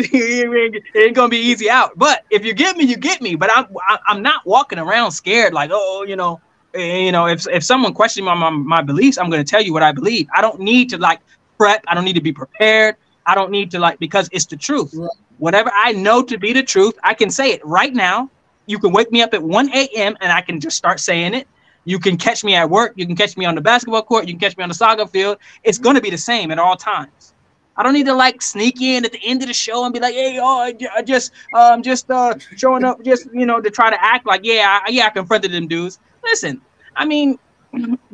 we ain't, it ain't gonna be easy out. But if you get me, you get me. But I'm I- I'm not walking around scared like oh you know eh, you know if if someone questions my, my my beliefs, I'm gonna tell you what I believe. I don't need to like prep. I don't need to be prepared. I don't need to like because it's the truth. Right. Whatever I know to be the truth, I can say it right now. You can wake me up at 1 a.m. and I can just start saying it. You can catch me at work. You can catch me on the basketball court. You can catch me on the soccer field. It's going to be the same at all times. I don't need to like sneak in at the end of the show and be like, "Hey, oh, I ju- I just, um, just uh, showing up, just you know, to try to act like, yeah, I, yeah, I confronted them dudes." Listen, I mean,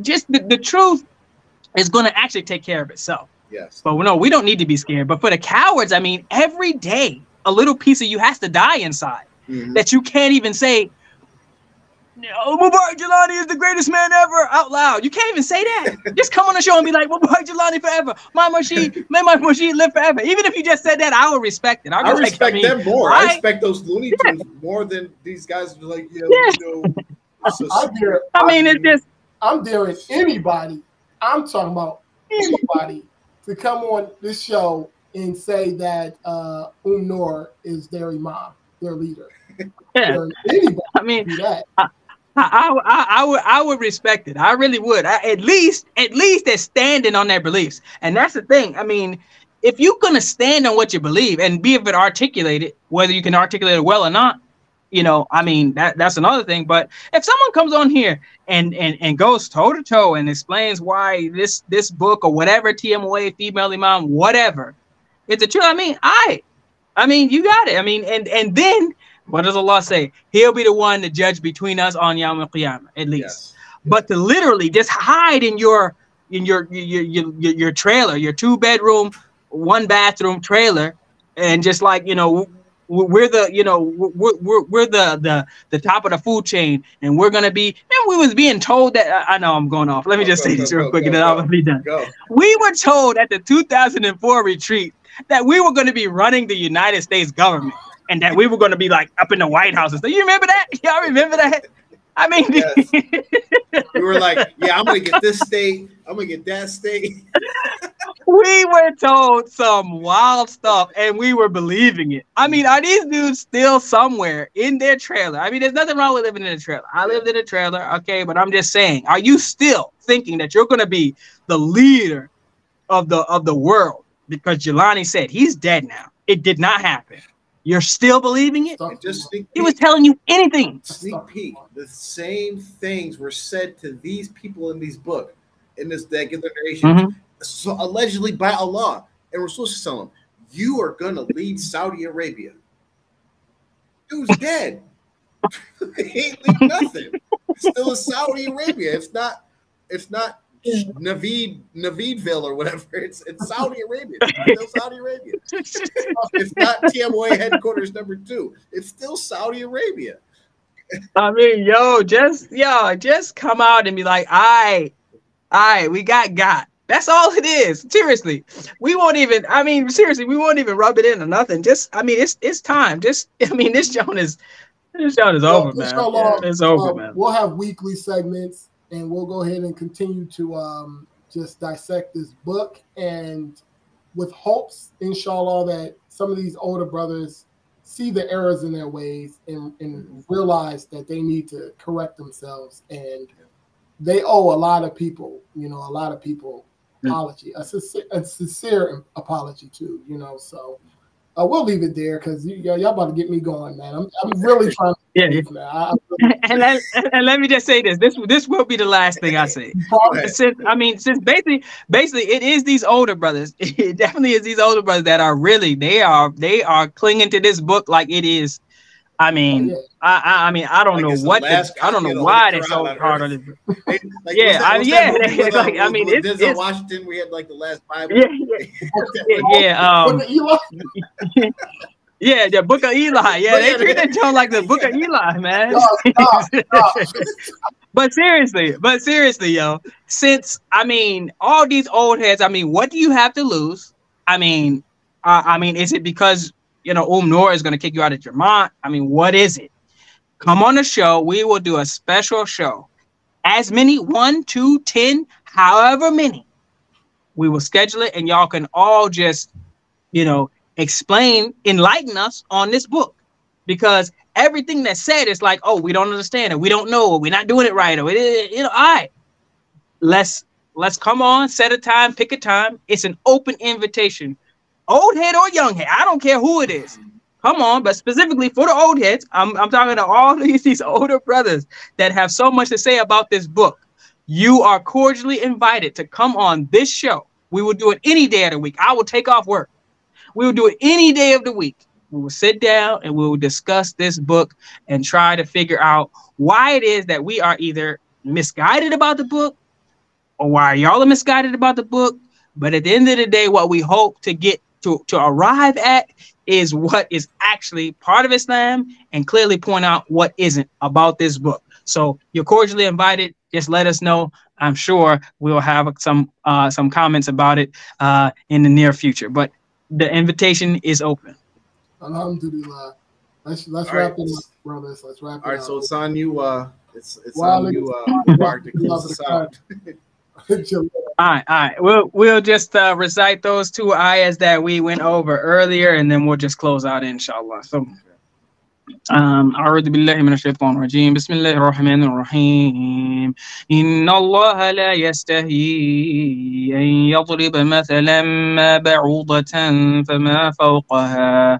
just the, the truth is going to actually take care of itself. Yes. But no, we don't need to be scared. But for the cowards, I mean, every day a little piece of you has to die inside Mhm. that you can't even say, "Oh, Mubarak Jilani is the greatest man ever" out loud. You can't even say that. just come on the show and be like, "Mubarak Jilani forever, my murshid, may my murshid live forever." Even if you just said that, I would respect it. I'd be I like, respect mean, them more. I right? respect those Looney Tunes more than these guys are like, yeah, Yeah. you know. it's just- I dare, I mean, it's just I'm daring anybody. I'm talking about anybody to come on this show and say that uh, Um Noor is their imam, their leader. yeah. I mean, that? I, I, I, I would I would respect it. I really would. I, at least at least they're standing on their beliefs, and that's the thing. I mean, if you're gonna stand on what you believe and be able to articulate it, whether you can articulate it well or not, you know, I mean that that's another thing. But if someone comes on here and and and goes toe to toe and explains why this this book or whatever TMOA female imam whatever, it's a truth. I mean, I, I mean, you got it. I mean, and and then what does Allah say? He'll be the one to judge between us on Yawm al Qiyamah, at least. yes. But to literally just hide in your in your your your, your, your trailer, your two bedroom, one bathroom trailer, and just like you know. We're the, you know, we're, we're, we're the, the the top of the food chain, and we're gonna be. And we was being told that. I know I'm going off. Let me just go, say go, this real go, quick, and then. I'll be done we were told at the 2004 retreat that we were going to be running the United States government and that we were going to be like up in the White House and stuff. You remember that? Y'all remember that? I mean, Yes. We were like, yeah, I'm gonna get this state. I'm gonna get that state. we were told some wild stuff and we were believing it. I mean, are these dudes still somewhere in their trailer? I mean, there's nothing wrong with living in a trailer. I lived in a trailer, okay, but I'm just saying, are you still thinking that you're going to be the leader of the of the world? Because Jilani said he's dead now. It did not happen. You're still believing it? And just sneak He was telling you anything. sneak peek. The same things were said to these people in these book, in this that give their narration, Mhm. so allegedly by Allah. And we're supposed to tell them, you are gonna lead Saudi Arabia. Dude's dead. he ain't lead nothing. Still in Saudi Arabia. It's not. It's not Naveed Naveedville or whatever. It's it's Saudi Arabia. It's still Saudi Arabia. It's not TMOA headquarters number two. It's still Saudi Arabia. I mean, yo, just yo, just come out and be like, "I, I, we got got." That's all it is. Seriously, we won't even. I mean, seriously, we won't even rub it in or nothing. Just, I mean, it's it's time. Just, I mean, this Joan is this Joan is well, over, man. Yeah, it's over, uh, man. We'll have weekly segments, and we'll go ahead and continue to um, just dissect this book, and with hopes, inshallah, that some of these older brothers see the errors in their ways and, and realize that they need to correct themselves and they owe a lot of people, you know, a lot of people apology, a sincere, a sincere apology too, you know. So uh, we'll leave it there because y'all about to get me going, man. I'm, I'm really trying. To yeah, yeah. and, let, and let me just say this: this this will be the last thing I say. since I mean, since basically, basically, it is these older brothers. It definitely is these older brothers that are really they are they are clinging to this book like it is I mean, oh, yeah. I, I mean, I don't like know what the, I don't know why they're so hard on it. like, yeah, I, yeah, with, like, I mean, it's, it's, Washington. We had like the last five. Yeah, yeah, yeah. Um, yeah, the Book of Eli. Yeah, they treat that Joe like the Book of Eli, man. but seriously, but seriously, yo, since I mean, all these old heads. I mean, what do you have to lose? I mean, uh, I mean, is it because you know, Um Noor is going to kick you out of Jamaat. I mean, what is it? Come on the show. We will do a special show. As many, one, two, ten, however many. We will schedule it and y'all can all just, you know, explain, enlighten us on this book. Because everything that's said is like, oh, we don't understand it. We don't know. We're not doing it right. Or, you know, all right. Let's let's come on, set a time, pick a time. It's an open invitation old head or young head. I don't care who it is. Come on, but specifically for the old heads, I'm, I'm talking to all these, these older brothers that have so much to say about this book. You are cordially invited to come on this show. We will do it any day of the week. I will take off work. We will do it any day of the week. We will sit down and we will discuss this book and try to figure out why it is that we are either misguided about the book or why y'all are misguided about the book. But at the end of the day, what we hope to get to, to arrive at is what is actually part of Islam and clearly point out what isn't about this book. So you're cordially invited. Just let us know. I'm sure we'll have some uh, some comments about it uh, in the near future. But the invitation is open. Alhamdulillah. Let's let's All wrap right. it up, brothers. Let's wrap it All right, so it's on you. Uh, it's it's on you, uh, Mark, to close us out. all right, all right. We'll we'll just uh, recite those two ayahs that we went over earlier, and then we'll just close out, inshallah. So. Um, أعوذ بالله من الشيطان الرجيم بسم الله الرحمن الرحيم إن الله لا يستحيي أن يضرب مثلا ما بعوضة فما فوقها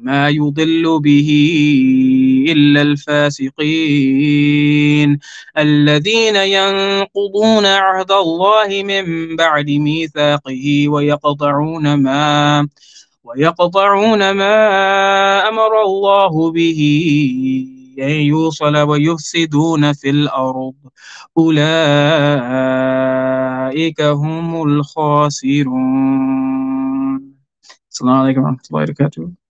وما يضل به إلا الفاسقين. الذين ينقضون عهد الله من بعد ميثاقه ويقطعون ما ويقطعون ما أمر الله به أن يوصل ويفسدون في الأرض. أولئك هم الخاسرون. السلام عليكم ورحمة الله وبركاته.